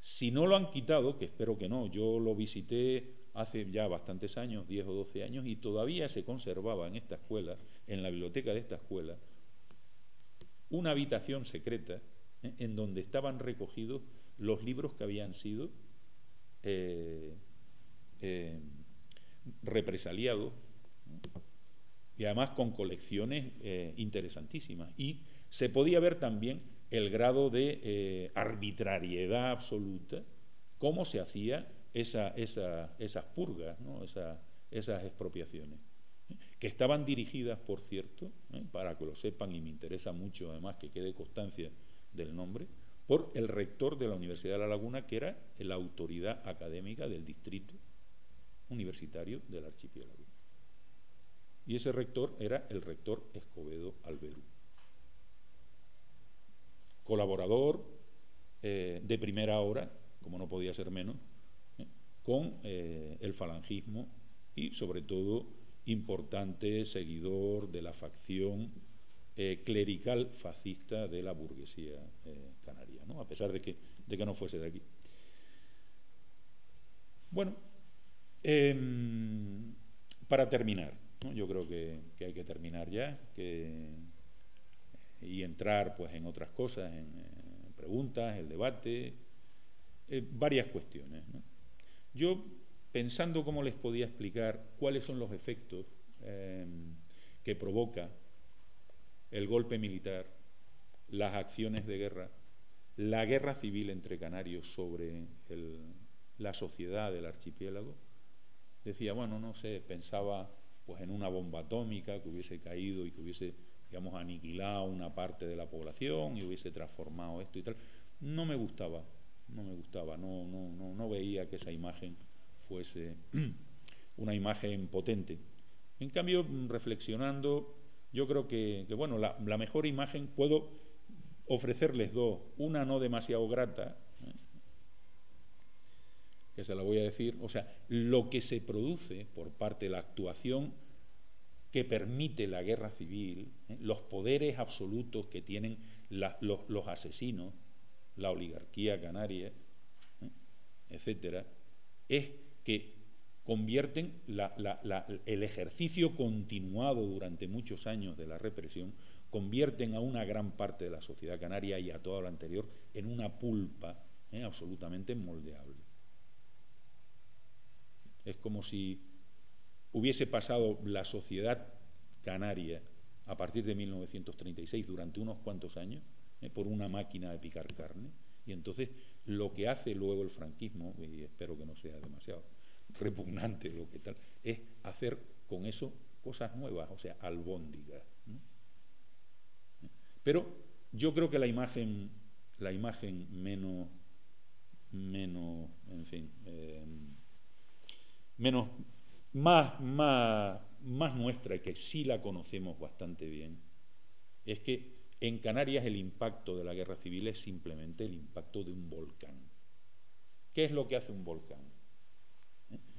Si no lo han quitado, que espero que no, yo lo visité hace ya bastantes años, 10 o 12 años, y todavía se conservaba en esta escuela, en la biblioteca de esta escuela, una habitación secreta ¿eh? en donde estaban recogidos los libros que habían sido eh, represaliados y además con colecciones eh, interesantísimas. Y se podía ver también el grado de eh, arbitrariedad absoluta, cómo se hacía esa, esas purgas, esas expropiaciones, ¿eh? que estaban dirigidas, por cierto, para que lo sepan y me interesa mucho además que quede constancia del nombre, por el rector de la Universidad de La Laguna, que era la autoridad académica del distrito universitario del archipiélago. Y ese rector era el rector Escobedo Alberú. Colaborador eh, de primera hora, como no podía ser menos, eh, con eh, el falangismo y sobre todo importante seguidor de la facción clerical fascista de la burguesía canaria, a pesar de que, de que no fuese de aquí. Bueno, em, para terminar, yo creo que, hay que terminar ya y entrar pues, en otras cosas, en, preguntas, el debate, eh, varias cuestiones. Yo, pensando cómo les podía explicar cuáles son los efectos em, que provoca el golpe militar, las acciones de guerra, la guerra civil entre canarios sobre la sociedad del archipiélago, decía, bueno, no sé, pensaba pues en una bomba atómica que hubiese caído y que hubiese, digamos, aniquilado una parte de la población y hubiese transformado esto y tal. No me gustaba, no me gustaba, no, no, no, no veía que esa imagen fuese [clears throat] una imagen potente. En cambio, reflexionando, yo creo que, bueno, la, mejor imagen puedo ofrecerles dos, una no demasiado grata, ¿eh? que se la voy a decir, o sea, lo que se produce por parte de la actuación que permite la guerra civil, ¿eh? los poderes absolutos que tienen los, asesinos, la oligarquía canaria, ¿eh? etcétera, es que convierten el ejercicio continuado durante muchos años de la represión, convierten a una gran parte de la sociedad canaria y a todo lo anterior en una pulpa ¿eh? absolutamente moldeable. Es como si hubiese pasado la sociedad canaria a partir de 1936 durante unos cuantos años ¿eh? por una máquina de picar carne y entonces lo que hace luego el franquismo, y espero que no sea demasiado [laughs] repugnante lo que tal, es hacer con eso cosas nuevas, o sea, albóndigas. Pero yo creo que la imagen, la imagen menos, menos, en fin, eh, menos, más, más, nuestra y que sí la conocemos bastante bien, es que en Canarias el impacto de la guerra civil es simplemente el impacto de un volcán. ¿Qué es lo que hace un volcán?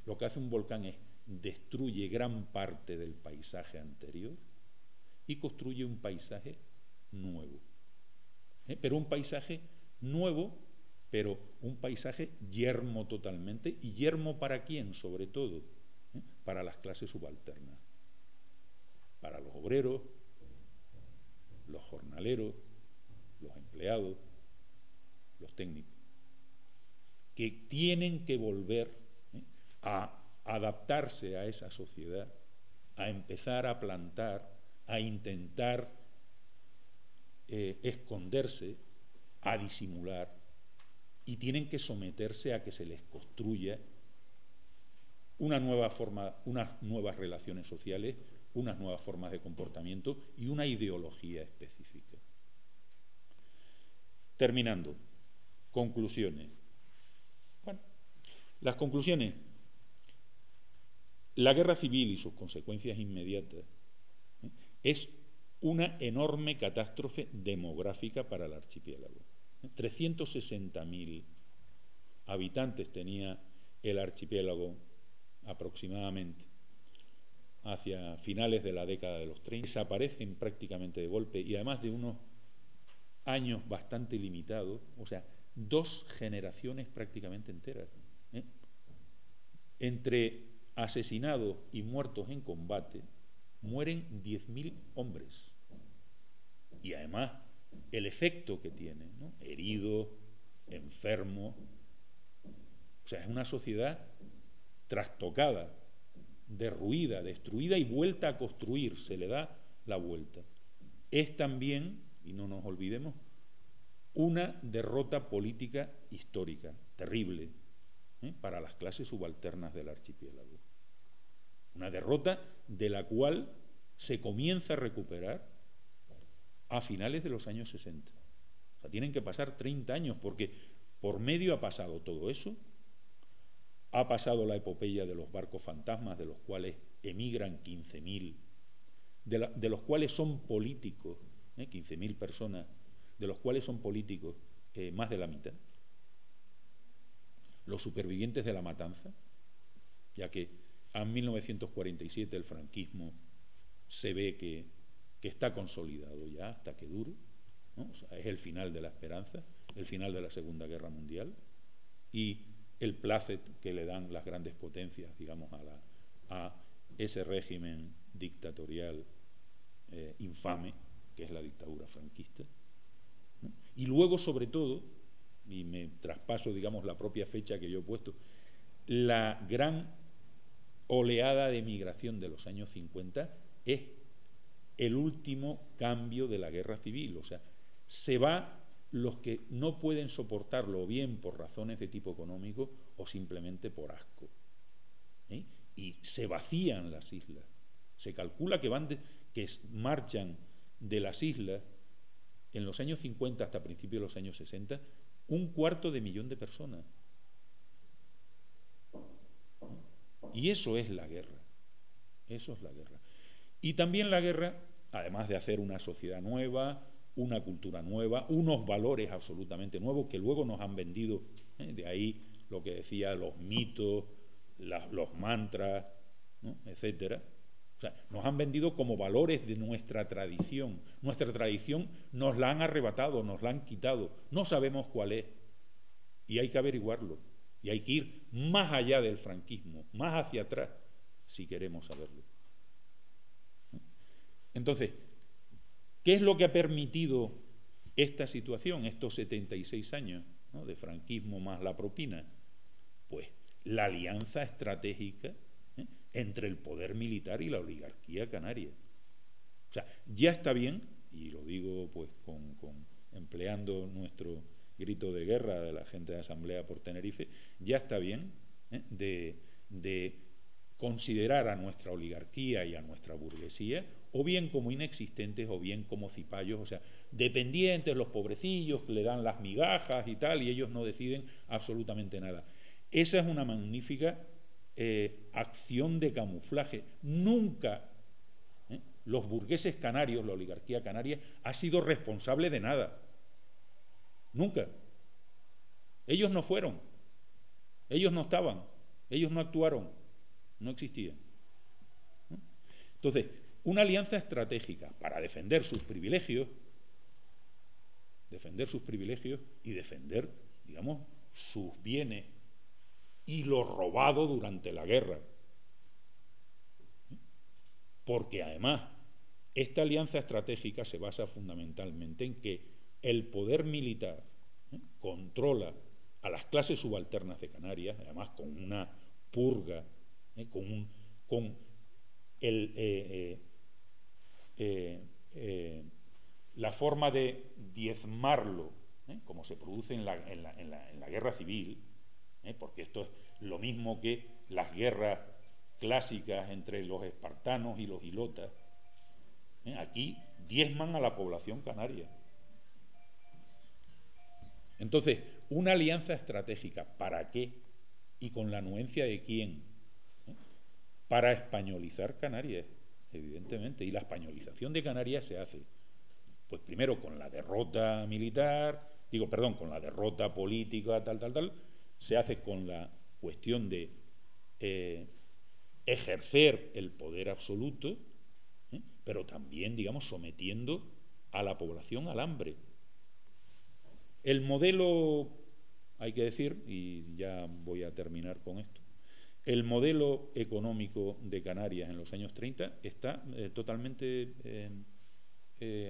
Lo que hace un volcán es destruye gran parte del paisaje anterior y construye un paisaje nuevo. ¿Eh? Pero un paisaje nuevo, pero un paisaje yermo totalmente. ¿Y yermo para quién, sobre todo? Para las clases subalternas. Para los obreros, los jornaleros, los empleados, los técnicos, que tienen que volver ¿eh? a adaptarse a esa sociedad, a empezar a plantar, a intentar eh, esconderse, a disimular, y tienen que someterse a que se les construya una nueva forma, unas nuevas relaciones sociales, unas nuevas formas de comportamiento y una ideología específica. Terminando, conclusiones. Bueno, las conclusiones. La guerra civil y sus consecuencias inmediatas ¿eh? es una enorme catástrofe demográfica para el archipiélago. 360.000 ¿eh? habitantes tenía el archipiélago aproximadamente hacia finales de la década de los 30, desaparecen prácticamente de golpe y además de unos años bastante limitados, o sea, dos generaciones prácticamente enteras. ¿eh? Entre asesinados y muertos en combate, mueren 10.000 hombres. Y además, el efecto que tiene, ¿no? herido, enfermo. O sea, es una sociedad trastocada derruida, destruida y vuelta a construir, se le da la vuelta. Es también, y no nos olvidemos, una derrota política histórica, terrible, ¿eh? para las clases subalternas del archipiélago. Una derrota de la cual se comienza a recuperar a finales de los años 60. O sea, tienen que pasar 30 años porque por medio ha pasado todo eso, ha pasado la epopeya de los barcos fantasmas, de los cuales emigran 15.000, de, de, los cuales son políticos, ¿eh? 15.000 personas, de los cuales son políticos eh, más de la mitad. Los supervivientes de la matanza, ya que en 1947 el franquismo se ve que, que está consolidado ya hasta que dure, es el final de la esperanza, el final de la Segunda Guerra Mundial, y el placet que le dan las grandes potencias, digamos, a ese régimen dictatorial eh, infame, que es la dictadura franquista. Y luego, sobre todo, y me traspaso, digamos, la propia fecha que yo he puesto, la gran oleada de migración de los años 50 es el último cambio de la guerra civil, o sea, se va los que no pueden soportarlo bien por razones de tipo económico o simplemente por asco. ¿eh? Y se vacían las islas. Se calcula que, van que marchan de las islas en los años 50 hasta principios de los años 60 un cuarto de millón de personas. Y eso es la guerra. Eso es la guerra. Y también la guerra, además de hacer una sociedad nueva, una cultura nueva, unos valores absolutamente nuevos que luego nos han vendido, ¿eh? de ahí lo que decía, los mitos, los mantras, etcétera. O sea, nos han vendido como valores de nuestra tradición. Nuestra tradición nos la han arrebatado, nos la han quitado. No sabemos cuál es. Y hay que averiguarlo. Y hay que ir más allá del franquismo, más hacia atrás, si queremos saberlo. Entonces, ¿qué es lo que ha permitido esta situación, estos 76 años de franquismo más la propina? Pues la alianza estratégica entre el poder militar y la oligarquía canaria. O sea, ya está bien, y lo digo pues con, empleando nuestro grito de guerra de la gente de Asamblea por Tenerife, ya está bien ¿eh? de considerar a nuestra oligarquía y a nuestra burguesía o bien como inexistentes o bien como cipayos, o sea, dependientes, los pobrecillos que le dan las migajas y tal, y ellos no deciden absolutamente nada. Esa es una magnífica eh, acción de camuflaje. Nunca ¿eh? los burgueses canarios, la oligarquía canaria, ha sido responsable de nada. Nunca. Ellos no fueron. Ellos no estaban. Ellos no actuaron. No existían. Entonces, una alianza estratégica para defender sus privilegios, defender sus privilegios y defender, digamos, sus bienes y lo robado durante la guerra. Porque además, esta alianza estratégica se basa fundamentalmente en que el poder militar ¿eh? controla a las clases subalternas de Canarias, además con una purga, ¿eh? con, con el, eh, la forma de diezmarlo, como se produce en la, en la guerra civil, ¿eh? porque esto es lo mismo que las guerras clásicas entre los espartanos y los hilotas. ¿eh? Aquí diezman a la población canaria. Entonces, una alianza estratégica, ¿para qué? ¿Y con la anuencia de quién? ¿Eh? Para españolizar Canarias, evidentemente. Y la españolización de Canarias se hace, pues primero con la derrota militar, digo, perdón, con la derrota política, tal, tal, tal, se hace con la cuestión de eh, ejercer el poder absoluto, ¿eh? pero también, digamos, sometiendo a la población al hambre. El modelo, hay que decir, y ya voy a terminar con esto, el modelo económico de Canarias en los años 30 está eh, totalmente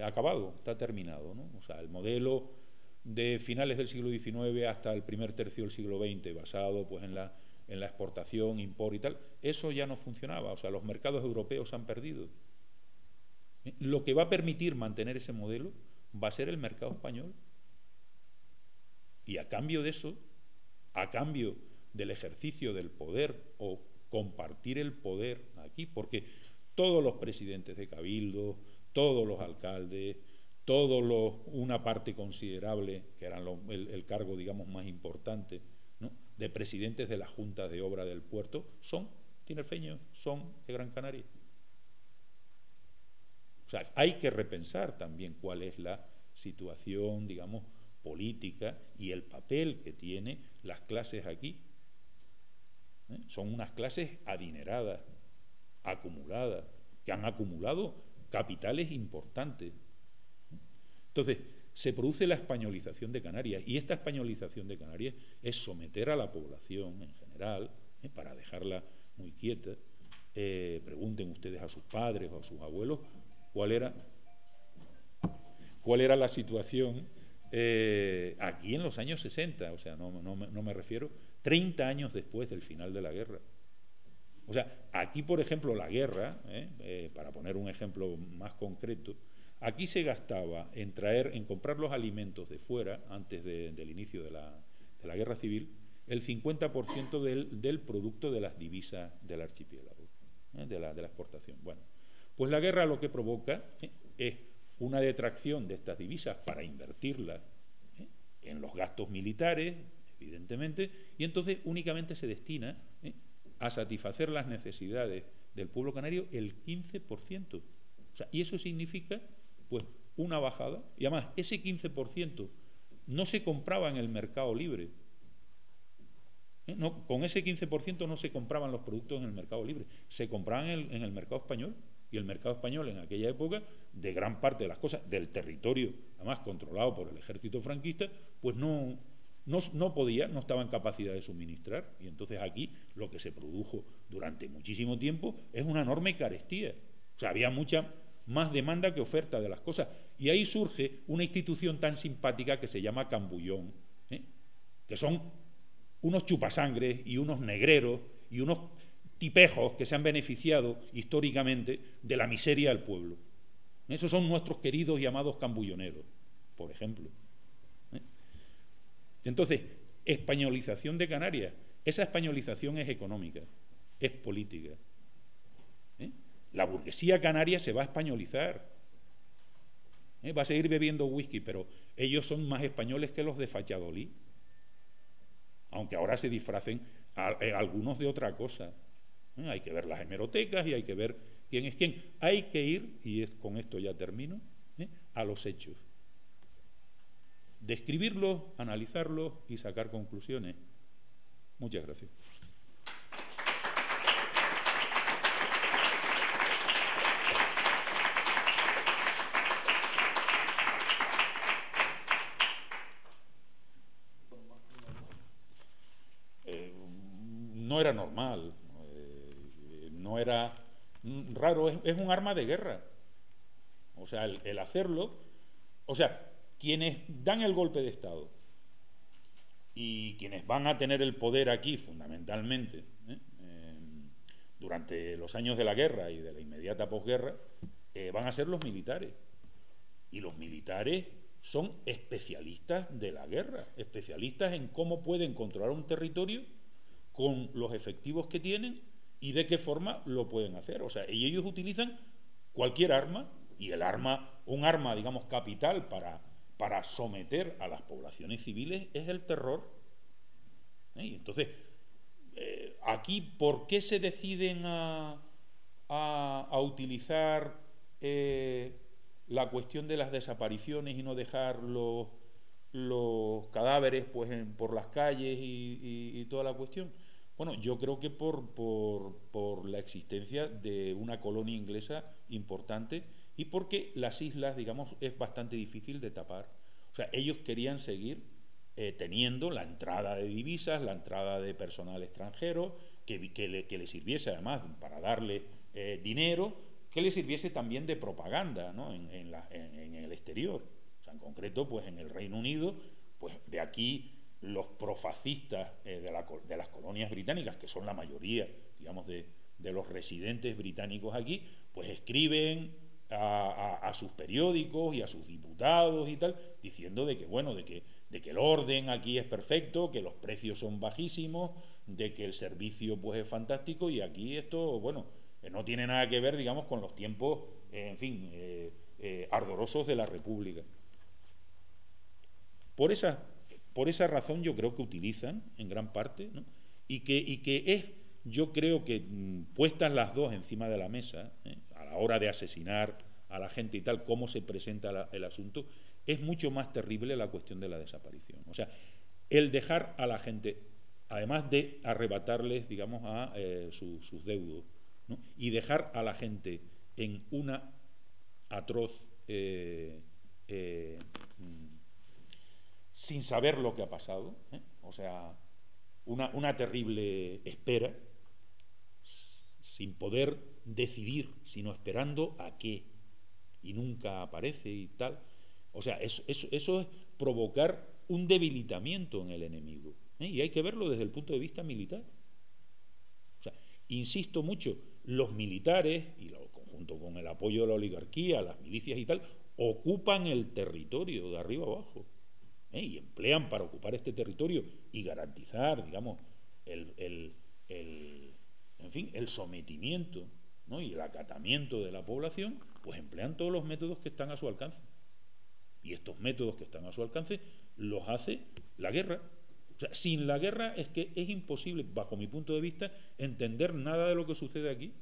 acabado, está terminado. O sea, el modelo de finales del siglo XIX hasta el primer tercio del siglo XX, basado pues, en, la, en la exportación, import y tal, eso ya no funcionaba, o sea, los mercados europeos se han perdido. ¿Eh? Lo que va a permitir mantener ese modelo va a ser el mercado español. Y a cambio de eso, a cambio del ejercicio del poder o compartir el poder aquí, porque todos los presidentes de cabildo, todos los alcaldes, todo lo, una parte considerable, que era el, cargo, digamos, más importante, de presidentes de las juntas de obra del puerto, son tinerfeños, son de Gran Canaria. O sea, hay que repensar también cuál es la situación, digamos, política y el papel que tienen las clases aquí. ¿Eh? Son unas clases adineradas, acumuladas, que han acumulado capitales importantes entonces, se produce la españolización de Canarias y esta españolización de Canarias es someter a la población en general, eh, para dejarla muy quieta. Eh, pregunten ustedes a sus padres o a sus abuelos cuál era, cuál era la situación aquí en los años 60, o sea, no me refiero, 30 años después del final de la guerra. O sea, aquí, por ejemplo, la guerra, para poner un ejemplo más concreto, Aquí se gastaba en traer, en comprar los alimentos de fuera, antes del inicio de la, guerra civil, el 50% del, producto de las divisas del archipiélago, ¿eh? de, la, exportación. Bueno, pues la guerra lo que provoca ¿eh? es una detracción de estas divisas para invertirlas ¿eh? en los gastos militares, evidentemente, y entonces únicamente se destina a satisfacer las necesidades del pueblo canario el 15%. O sea, y eso significa pues una bajada. Y además, ese 15% no se compraba en el mercado libre. ¿eh? No, con ese 15% no se compraban los productos en el mercado libre, se compraban en el, mercado español. Y el mercado español en aquella época, de gran parte de las cosas, del territorio, además controlado por el ejército franquista, pues no, no, no, podía, no estaba en capacidad de suministrar. Y entonces aquí lo que se produjo durante muchísimo tiempo es una enorme carestía. O sea, había mucha más demanda que oferta de las cosas. Y ahí surge una institución tan simpática que se llama Cambullón, ¿eh? que son unos chupasangres y unos negreros y unos tipejos que se han beneficiado históricamente de la miseria del pueblo. Esos son nuestros queridos y amados cambulloneros, por ejemplo. Entonces, españolización de Canarias. Esa españolización es económica, es política. ¿eh? La burguesía canaria se va a españolizar. ¿eh? Va a seguir bebiendo whisky, pero ellos son más españoles que los de Fachadolí aunque ahora se disfracen eh, algunos de otra cosa. Hay que ver las hemerotecas y hay que ver quién es quién. Hay que ir, y es, con esto ya termino, a los hechos. Describirlos, analizarlos y sacar conclusiones. Muchas gracias. no era normal, eh, no era raro, es, un arma de guerra. O sea, el, hacerlo, o sea, quienes dan el golpe de Estado y quienes van a tener el poder aquí fundamentalmente ¿eh? durante los años de la guerra y de la inmediata posguerra, eh, van a ser los militares. Y los militares son especialistas de la guerra, especialistas en cómo pueden controlar un territorio con los efectivos que tienen y de qué forma lo pueden hacer. O sea, ellos utilizan cualquier arma, y el arma, un arma, digamos, capital para, para someter a las poblaciones civiles es el terror. ¿Eh? Y entonces, eh, aquí, ¿por qué se deciden a, a, utilizar eh, la cuestión de las desapariciones y no dejar los, los cadáveres pues, por las calles y toda la cuestión? Bueno, yo creo que por, por, la existencia de una colonia inglesa importante y porque las islas, digamos, es bastante difícil de tapar. O sea, ellos querían seguir eh, teniendo la entrada de divisas, la entrada de personal extranjero, que, que, le, que le, sirviese además para darle eh, dinero, que le sirviese también de propaganda ¿no? en, en, la, el exterior. O sea, en concreto, pues en el Reino Unido, pues de aquí los profascistas eh, de, las colonias británicas, que son la mayoría, digamos, de, los residentes británicos aquí, pues escriben a, sus periódicos y a sus diputados y tal, diciendo de que, bueno, de que, de que el orden aquí es perfecto, que los precios son bajísimos, de que el servicio pues es fantástico y aquí esto, bueno, eh, no tiene nada que ver, digamos, con los tiempos, eh, en fin, ardorosos de la República. Por esas por esa razón yo creo que utilizan en gran parte, y, que, y que es, yo creo que mm, puestas las dos encima de la mesa, ¿eh? La hora de asesinar a la gente y tal, cómo se presenta el asunto, es mucho más terrible la cuestión de la desaparición. O sea, el dejar a la gente, además de arrebatarles, digamos, a eh, sus deudos, y dejar a la gente en una atroz eh, mm, sin saber lo que ha pasado, ¿eh? o sea, una, terrible espera, sin poder decidir, sino esperando a qué, y nunca aparece y tal. O sea, eso, eso, es provocar un debilitamiento en el enemigo, ¿eh? y hay que verlo desde el punto de vista militar. O sea, insisto mucho, los militares, y lo, conjunto con el apoyo de la oligarquía, las milicias y tal, ocupan el territorio de arriba abajo. ¿eh? y emplean para ocupar este territorio y garantizar, digamos, el, en fin, el sometimiento y el acatamiento de la población, pues emplean todos los métodos que están a su alcance. Y estos métodos que están a su alcance los hace la guerra. O sea, sin la guerra es que es imposible, bajo mi punto de vista, entender nada de lo que sucede aquí.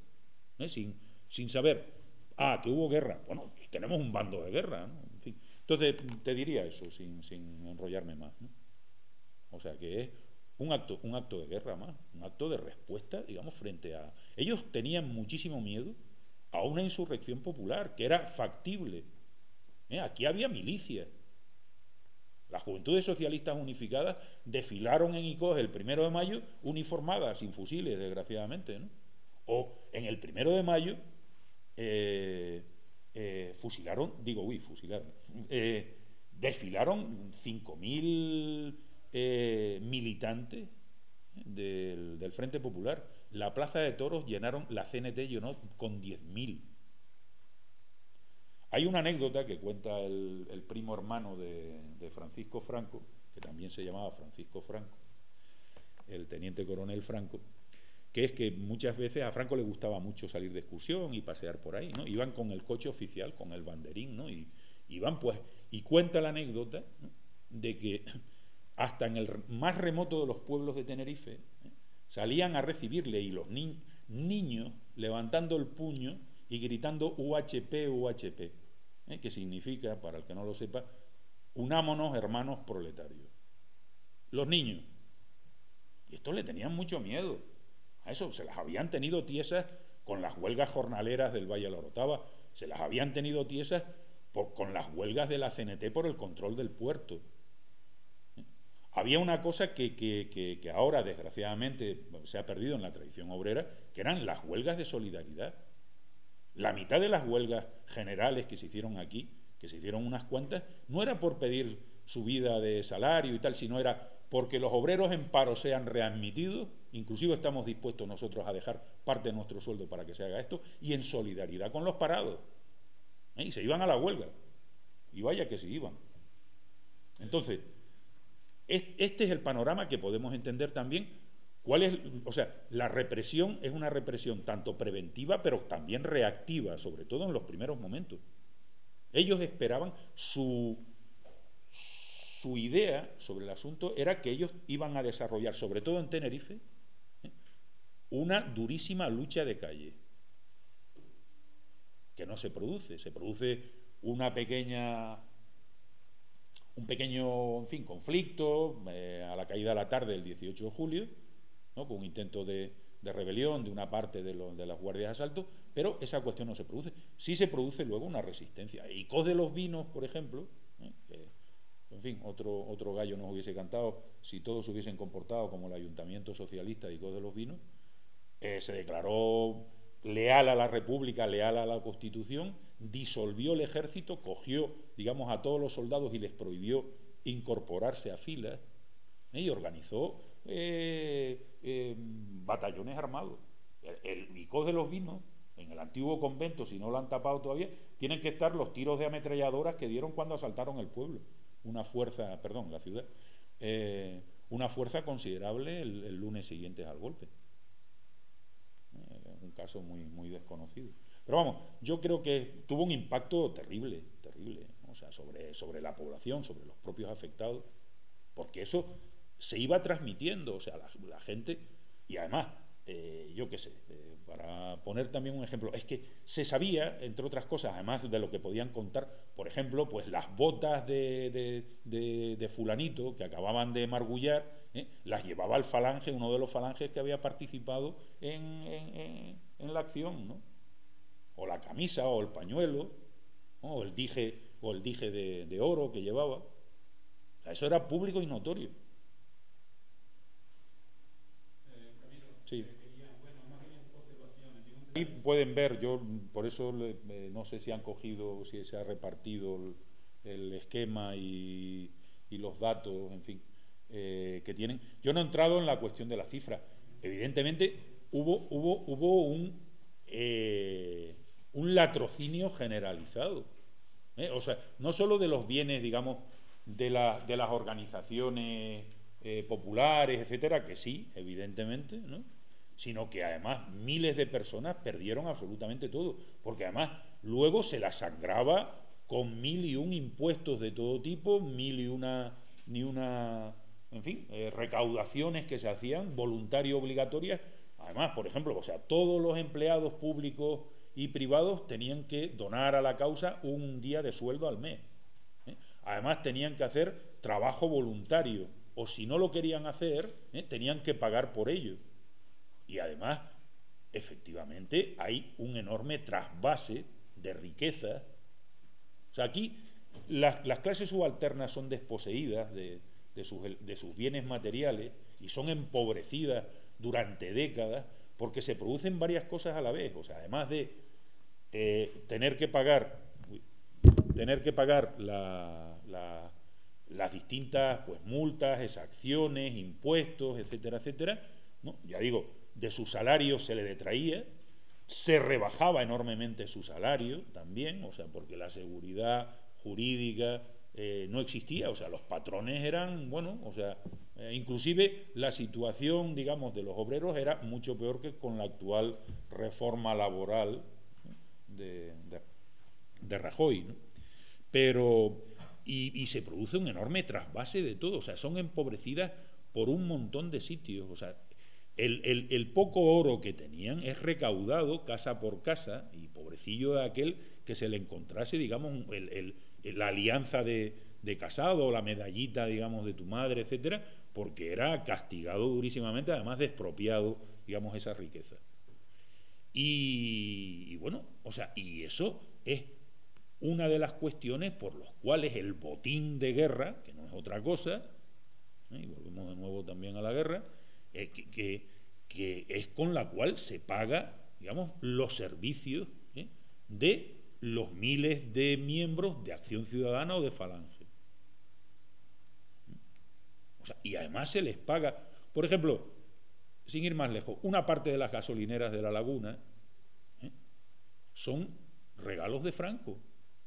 ¿eh? Sin, sin saber, ah, que hubo guerra. Bueno, tenemos un bando de guerra. ¿no? En fin, entonces, te diría eso, sin, enrollarme más. O sea, que es un acto, un acto de guerra más, un acto de respuesta, digamos, frente a... Ellos tenían muchísimo miedo a una insurrección popular, que era factible. ¿Eh? Aquí había milicias. Las Juventudes Socialistas Unificadas desfilaron en Icos el primero de mayo uniformadas, sin fusiles, desgraciadamente. ¿no? O en el primero de mayo eh, eh, fusilaron, digo, uy, fusilaron, desfilaron 5.000 eh, militantes del, Frente Popular. La Plaza de Toros llenaron, la CNT llenó con 10.000. Hay una anécdota que cuenta el, primo hermano de, Francisco Franco, que también se llamaba Francisco Franco, el teniente coronel Franco, que es que muchas veces a Franco le gustaba mucho salir de excursión y pasear por ahí, ¿no? Iban con el coche oficial, con el banderín, ¿no? Y iban pues, y cuenta la anécdota de que hasta en el más remoto de los pueblos de Tenerife, salían a recibirle y los niños levantando el puño y gritando UHP, UHP, ¿eh? que significa, para el que no lo sepa, unámonos hermanos proletarios. Los niños. Y estos le tenían mucho miedo. A eso se las habían tenido tiesas con las huelgas jornaleras del Valle de la Orotava, se las habían tenido tiesas con las huelgas de la CNT por el control del puerto. Había una cosa que, ahora, desgraciadamente, se ha perdido en la tradición obrera, que eran las huelgas de solidaridad. La mitad de las huelgas generales que se hicieron aquí, que se hicieron unas cuantas, no era por pedir subida de salario y tal, sino era porque los obreros en paro sean readmitidos, inclusive estamos dispuestos nosotros a dejar parte de nuestro sueldo para que se haga esto, y en solidaridad con los parados. ¿Eh? Y se iban a la huelga. Y vaya que se iban. Entonces, este es el panorama que podemos entender también. ¿Cuál es, o sea, la represión es una represión tanto preventiva, pero también reactiva, sobre todo en los primeros momentos. Ellos esperaban su, su idea sobre el asunto era que ellos iban a desarrollar, sobre todo en Tenerife, ¿eh? una durísima lucha de calle, que no se produce, se produce una pequeña un pequeño, en fin, conflicto eh, a la caída de la tarde del 18 de julio, con un intento de, rebelión de una parte de, las guardias de asalto, pero esa cuestión no se produce. Sí se produce luego una resistencia. Y Cos de los Vinos, por ejemplo, ¿eh? en fin, otro, otro gallo nos hubiese cantado si todos se hubiesen comportado como el Ayuntamiento Socialista de Icos de los Vinos, eh, se declaró leal a la República, leal a la Constitución, disolvió el ejército, cogió, digamos, a todos los soldados y les prohibió incorporarse a filas ¿eh? y organizó eh, eh, batallones armados. El, el de los Vinos, en el antiguo convento, si no lo han tapado todavía, tienen que estar los tiros de ametralladoras que dieron cuando asaltaron el pueblo, una fuerza, perdón, la ciudad, una fuerza considerable el, lunes siguiente al golpe. un caso muy, muy desconocido. Pero vamos, yo creo que tuvo un impacto terrible, terrible, sea, sobre, sobre la población, sobre los propios afectados, porque eso se iba transmitiendo, o sea, la, gente, y además, eh, yo qué sé, eh, para poner también un ejemplo, es que se sabía, entre otras cosas, además de lo que podían contar, por ejemplo, pues las botas de, de, fulanito que acababan de margullar, ¿eh? las llevaba el falange, uno de los falanges que había participado en, en la acción, ¿no? o la camisa, o el pañuelo, o el dije, o el dije de, oro que llevaba. eso era público y notorio. Sí. Ahí pueden ver, yo por eso no sé si han cogido, si se ha repartido el, esquema y, los datos, en fin, eh, que tienen. Yo no he entrado en la cuestión de la cifra. Evidentemente hubo, hubo, hubo un eh, un latrocinio generalizado. ¿Eh? O sea, no solo de los bienes, digamos, de, las organizaciones eh, populares, etcétera, que sí, evidentemente, ¿no? sino que además miles de personas perdieron absolutamente todo, porque además luego se las sangraba con mil y un impuestos de todo tipo, mil y una, ni una, en fin, eh, recaudaciones que se hacían, voluntarias obligatorias. Además, por ejemplo, o sea, todos los empleados públicos y privados tenían que donar a la causa un día de sueldo al mes. ¿eh? Además tenían que hacer trabajo voluntario o si no lo querían hacer, ¿eh? tenían que pagar por ello. Y además, efectivamente, hay un enorme trasvase de riqueza. O sea, aquí las, clases subalternas son desposeídas de, sus, de sus bienes materiales y son empobrecidas durante décadas porque se producen varias cosas a la vez. O sea, además de eh, tener que pagar, tener que pagar las distintas pues, multas, exacciones, impuestos, etcétera, etcétera, ¿no? ya digo, de su salario se le detraía, se rebajaba enormemente su salario también, o sea, porque la seguridad jurídica eh, no existía, o sea, los patrones eran, bueno, o sea, eh, inclusive la situación, digamos, de los obreros era mucho peor que con la actual reforma laboral de, de, Rajoy, Pero, y, se produce un enorme trasvase de todo, o sea, son empobrecidas por un montón de sitios, o sea, el, poco oro que tenían es recaudado casa por casa y pobrecillo de aquel que se le encontrase, digamos, la alianza de, de casado, la medallita, digamos, de tu madre, etcétera, porque era castigado durísimamente, además de expropiado, digamos, esa riqueza. Y, bueno, o sea, y eso es una de las cuestiones por las cuales el botín de guerra, que no es otra cosa, ¿eh? y volvemos de nuevo también a la guerra, eh, que, es con la cual se paga, digamos, los servicios ¿eh? de los miles de miembros de Acción Ciudadana o de Falange. y además se les paga, por ejemplo, sin ir más lejos, una parte de las gasolineras de la laguna ¿eh? son regalos de Franco.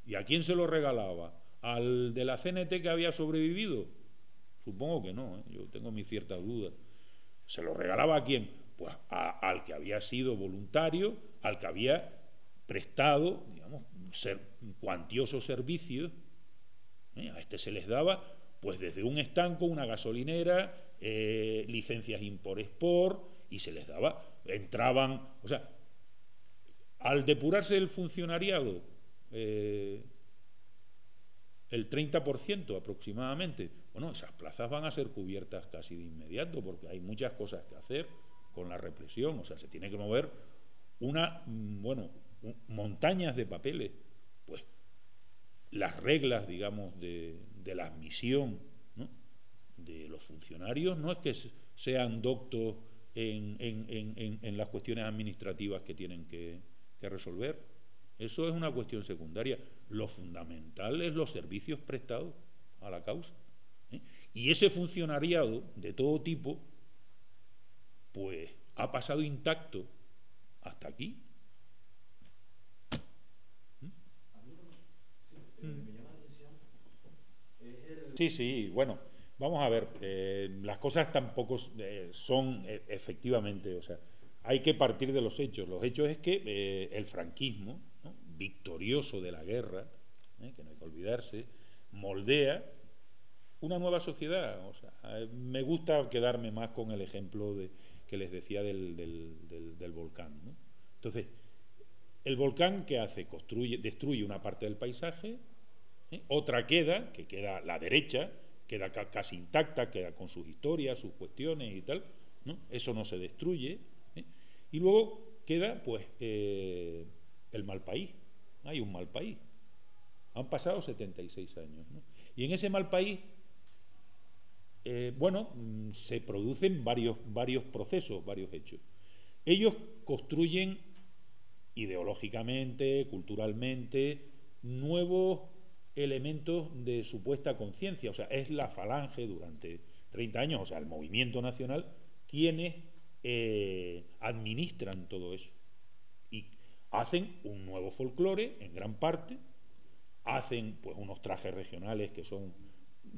¿Y a quién se los regalaba? ¿Al de la CNT que había sobrevivido? Supongo que no, ¿eh? yo tengo mis ciertas dudas. ¿Se los regalaba a quién? Pues al que había sido voluntario, al que había prestado, digamos, ser, cuantiosos servicios. ¿eh? A este se les daba, pues desde un estanco, una gasolinera, eh, licencias import-export, y se les daba, entraban, o sea, al depurarse el funcionariado, eh, el 30% aproximadamente, bueno, esas plazas van a ser cubiertas casi de inmediato porque hay muchas cosas que hacer con la represión, o sea, se tiene que mover una, mm, bueno, montañas de papeles, pues las reglas, digamos, de, la admisión de los funcionarios no es que sean doctos en, las cuestiones administrativas que tienen que, resolver. Eso es una cuestión secundaria. Lo fundamental es los servicios prestados a la causa. ¿eh? Y ese funcionariado de todo tipo, pues ha pasado intacto hasta aquí. Sí, sí, bueno, vamos a ver, eh, las cosas tampoco eh, son eh, efectivamente, o sea, hay que partir de los hechos. Los hechos es que el franquismo, victorioso de la guerra, que no hay que olvidarse, moldea una nueva sociedad. O sea, me gusta quedarme más con el ejemplo de, que les decía del, del, volcán. Entonces, el volcán, ¿qué hace? Construye, destruye una parte del paisaje, ¿eh? Otra queda, que queda la derecha, queda casi intacta, queda con sus historias, sus cuestiones y tal, ¿no? Eso no se destruye. ¿eh? Y luego queda, pues, eh, el mal país. Hay un mal país. Han pasado 76 años. Y en ese mal país, bueno, mm, se producen varios, varios procesos, varios hechos. Ellos construyen ideológicamente, culturalmente, nuevos elementos de supuesta conciencia, o sea, es la falange durante 30 años, o sea, el movimiento nacional, quienes eh, administran todo eso. Y hacen un nuevo folclore, en gran parte, hacen pues unos trajes regionales que son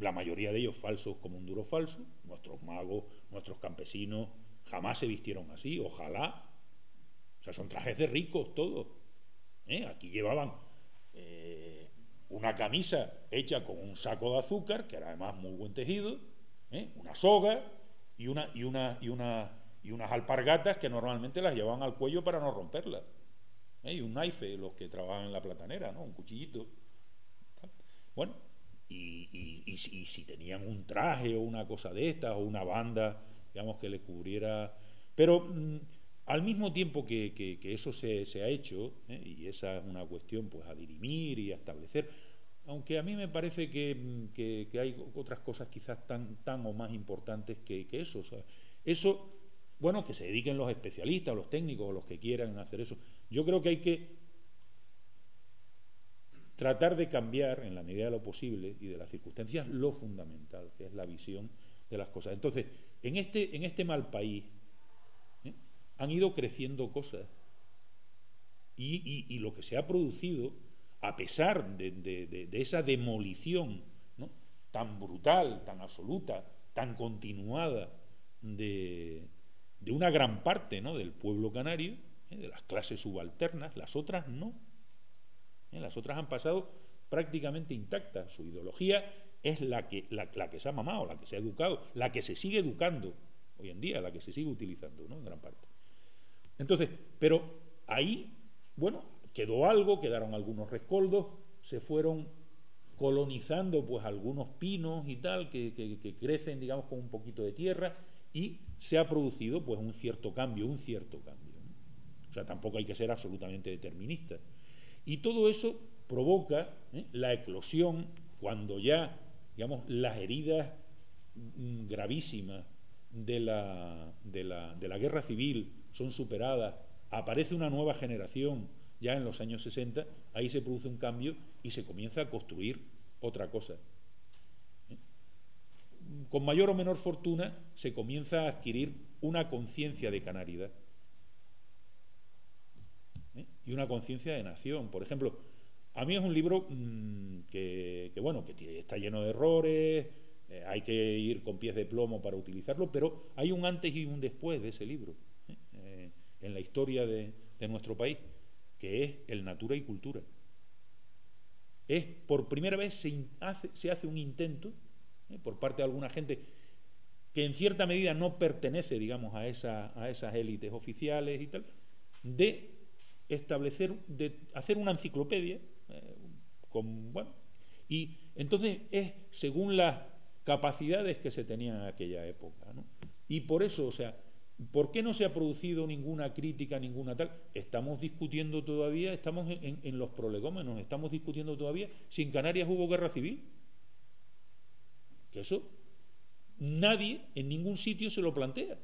la mayoría de ellos falsos como un duro falso, nuestros magos, nuestros campesinos jamás se vistieron así, ojalá, o sea, son trajes de ricos todos. ¿eh? Aquí llevaban una camisa hecha con un saco de azúcar, que era además muy buen tejido, ¿eh? una soga y, una, y, una, y, una, y unas alpargatas que normalmente las llevaban al cuello para no romperlas. ¿eh? Y un knife, los que trabajan en la platanera, ¿no? un cuchillito. Bueno, y, si tenían un traje o una cosa de estas, o una banda, digamos, que le cubriera. Pero mm, al mismo tiempo que, eso se, ha hecho, ¿eh? y esa es una cuestión pues, a dirimir y a establecer, aunque a mí me parece que, mm, hay otras cosas quizás tan, tan o más importantes que, eso. eso, bueno, que se dediquen los especialistas, los técnicos, o los que quieran hacer eso. Yo creo que hay que tratar de cambiar, en la medida de lo posible y de las circunstancias, lo fundamental, que es la visión de las cosas. Entonces, en este, en este mal país ¿eh? han ido creciendo cosas y, lo que se ha producido, a pesar de, esa demolición tan brutal, tan absoluta, tan continuada de, una gran parte del pueblo canario, ¿eh? de las clases subalternas, las otras no. ¿eh? Las otras han pasado prácticamente intactas. Su ideología es la que, la, que se ha mamado, la que se ha educado, la que se sigue educando hoy en día, la que se sigue utilizando, ¿no? En gran parte. Entonces, pero ahí, bueno, quedó algo, quedaron algunos rescoldos, se fueron colonizando pues algunos pinos y tal, que, crecen, digamos, con un poquito de tierra, y se ha producido pues un cierto cambio, un cierto cambio. O sea, tampoco hay que ser absolutamente determinista. Y todo eso provoca ¿eh? la eclosión cuando ya, digamos, las heridas mm, gravísimas de la, de la, de la guerra civil son superadas, aparece una nueva generación ya en los años 60, ahí se produce un cambio y se comienza a construir otra cosa. ¿eh? Con mayor o menor fortuna se comienza a adquirir una conciencia de canaridad y una conciencia de nación. Por ejemplo, a mí es un libro mm, que, bueno, que está lleno de errores, eh, hay que ir con pies de plomo para utilizarlo, pero hay un antes y un después de ese libro ¿eh? Eh, en la historia de, nuestro país, que es el Natura y Cultura. Es por primera vez se hace, se hace un intento por parte de alguna gente que en cierta medida no pertenece, digamos, a, esa, a esas élites oficiales y tal, de establecer, de hacer una enciclopedia, eh, con, bueno, y entonces es según las capacidades que se tenían en aquella época. Y por eso, o sea, ¿por qué no se ha producido ninguna crítica, ninguna tal? Estamos discutiendo todavía, estamos en, los prolegómenos, estamos discutiendo todavía si en Canarias hubo guerra civil. Que eso nadie en ningún sitio se lo plantea.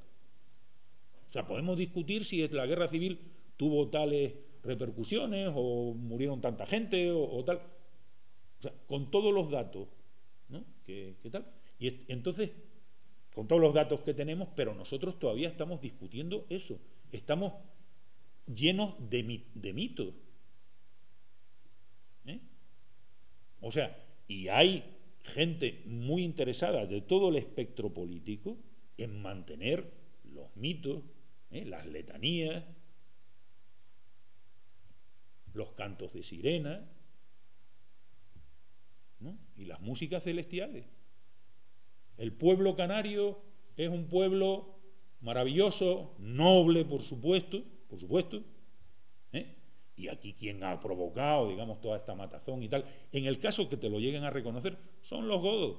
O sea, podemos discutir si la guerra civil tuvo tales repercusiones o murieron tanta gente o, tal. O sea, con todos los datos, ¿no? ¿Qué, tal? Y entonces, con todos los datos que tenemos, pero nosotros todavía estamos discutiendo eso. Estamos llenos de, mitos. ¿eh? O sea, y hay gente muy interesada de todo el espectro político en mantener los mitos, ¿eh? las letanías, los cantos de sirena y las músicas celestiales. El pueblo canario es un pueblo maravilloso, noble, por supuesto, por supuesto. ¿eh? Y aquí quien ha provocado, digamos, toda esta matazón y tal, en el caso que te lo lleguen a reconocer, son los godos.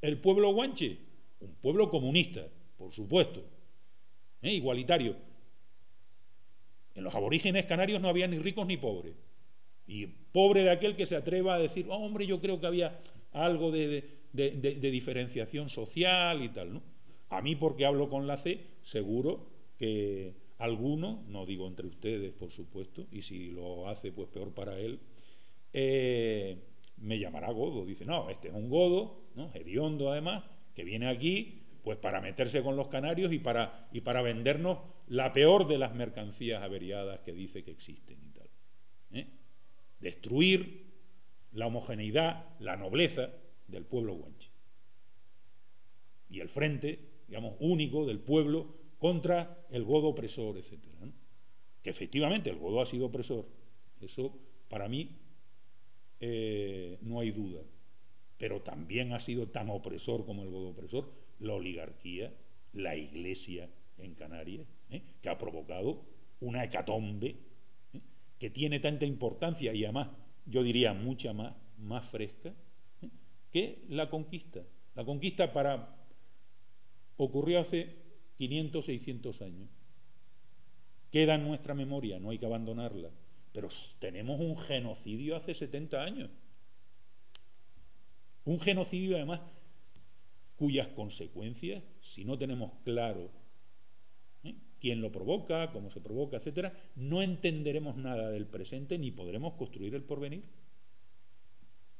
El pueblo guanche, un pueblo comunista, por supuesto, ¿eh? igualitario, en los aborígenes canarios no había ni ricos ni pobres. Y pobre de aquel que se atreva a decir, oh, hombre, yo creo que había algo de, diferenciación social y tal. ¿no? A mí, porque hablo con la C, seguro que alguno, no digo entre ustedes, por supuesto, y si lo hace, pues peor para él, eh, me llamará godo. Dice, no, este es un godo, ¿no? hediondo además, que viene aquí pues para meterse con los canarios y para, y para vendernos la peor de las mercancías averiadas que dice que existen y tal. ¿eh? Destruir la homogeneidad, la nobleza del pueblo guanche. Y el frente, digamos, único del pueblo contra el godo opresor, etc. Que efectivamente el godo ha sido opresor. Eso, para mí, eh, no hay duda. Pero también ha sido tan opresor como el godo opresor la oligarquía, la iglesia en Canarias, ¿eh? que ha provocado una hecatombe ¿eh? que tiene tanta importancia y además yo diría mucha más, más fresca, ¿eh? que la conquista. La conquista para ocurrió hace 500, 600 años. Queda en nuestra memoria, no hay que abandonarla. Pero tenemos un genocidio hace 70 años. Un genocidio además cuyas consecuencias, si no tenemos claro. Quién lo provoca, cómo se provoca, etcétera, no entenderemos nada del presente ni podremos construir el porvenir.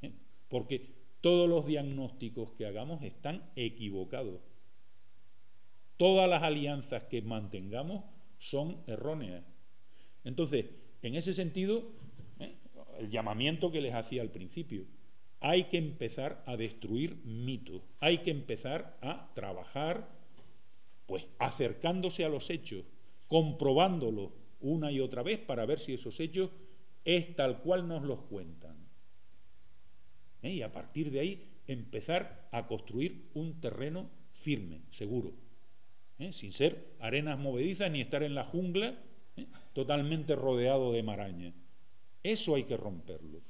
¿eh? Porque todos los diagnósticos que hagamos están equivocados. Todas las alianzas que mantengamos son erróneas. Entonces, en ese sentido, ¿eh? el llamamiento que les hacía al principio, hay que empezar a destruir mitos, hay que empezar a trabajar, pues acercándose a los hechos, comprobándolos una y otra vez para ver si esos hechos es tal cual nos los cuentan. ¿Eh? Y a partir de ahí empezar a construir un terreno firme, seguro, ¿eh? sin ser arenas movedizas ni estar en la jungla totalmente rodeado de maraña. Eso hay que romperlo.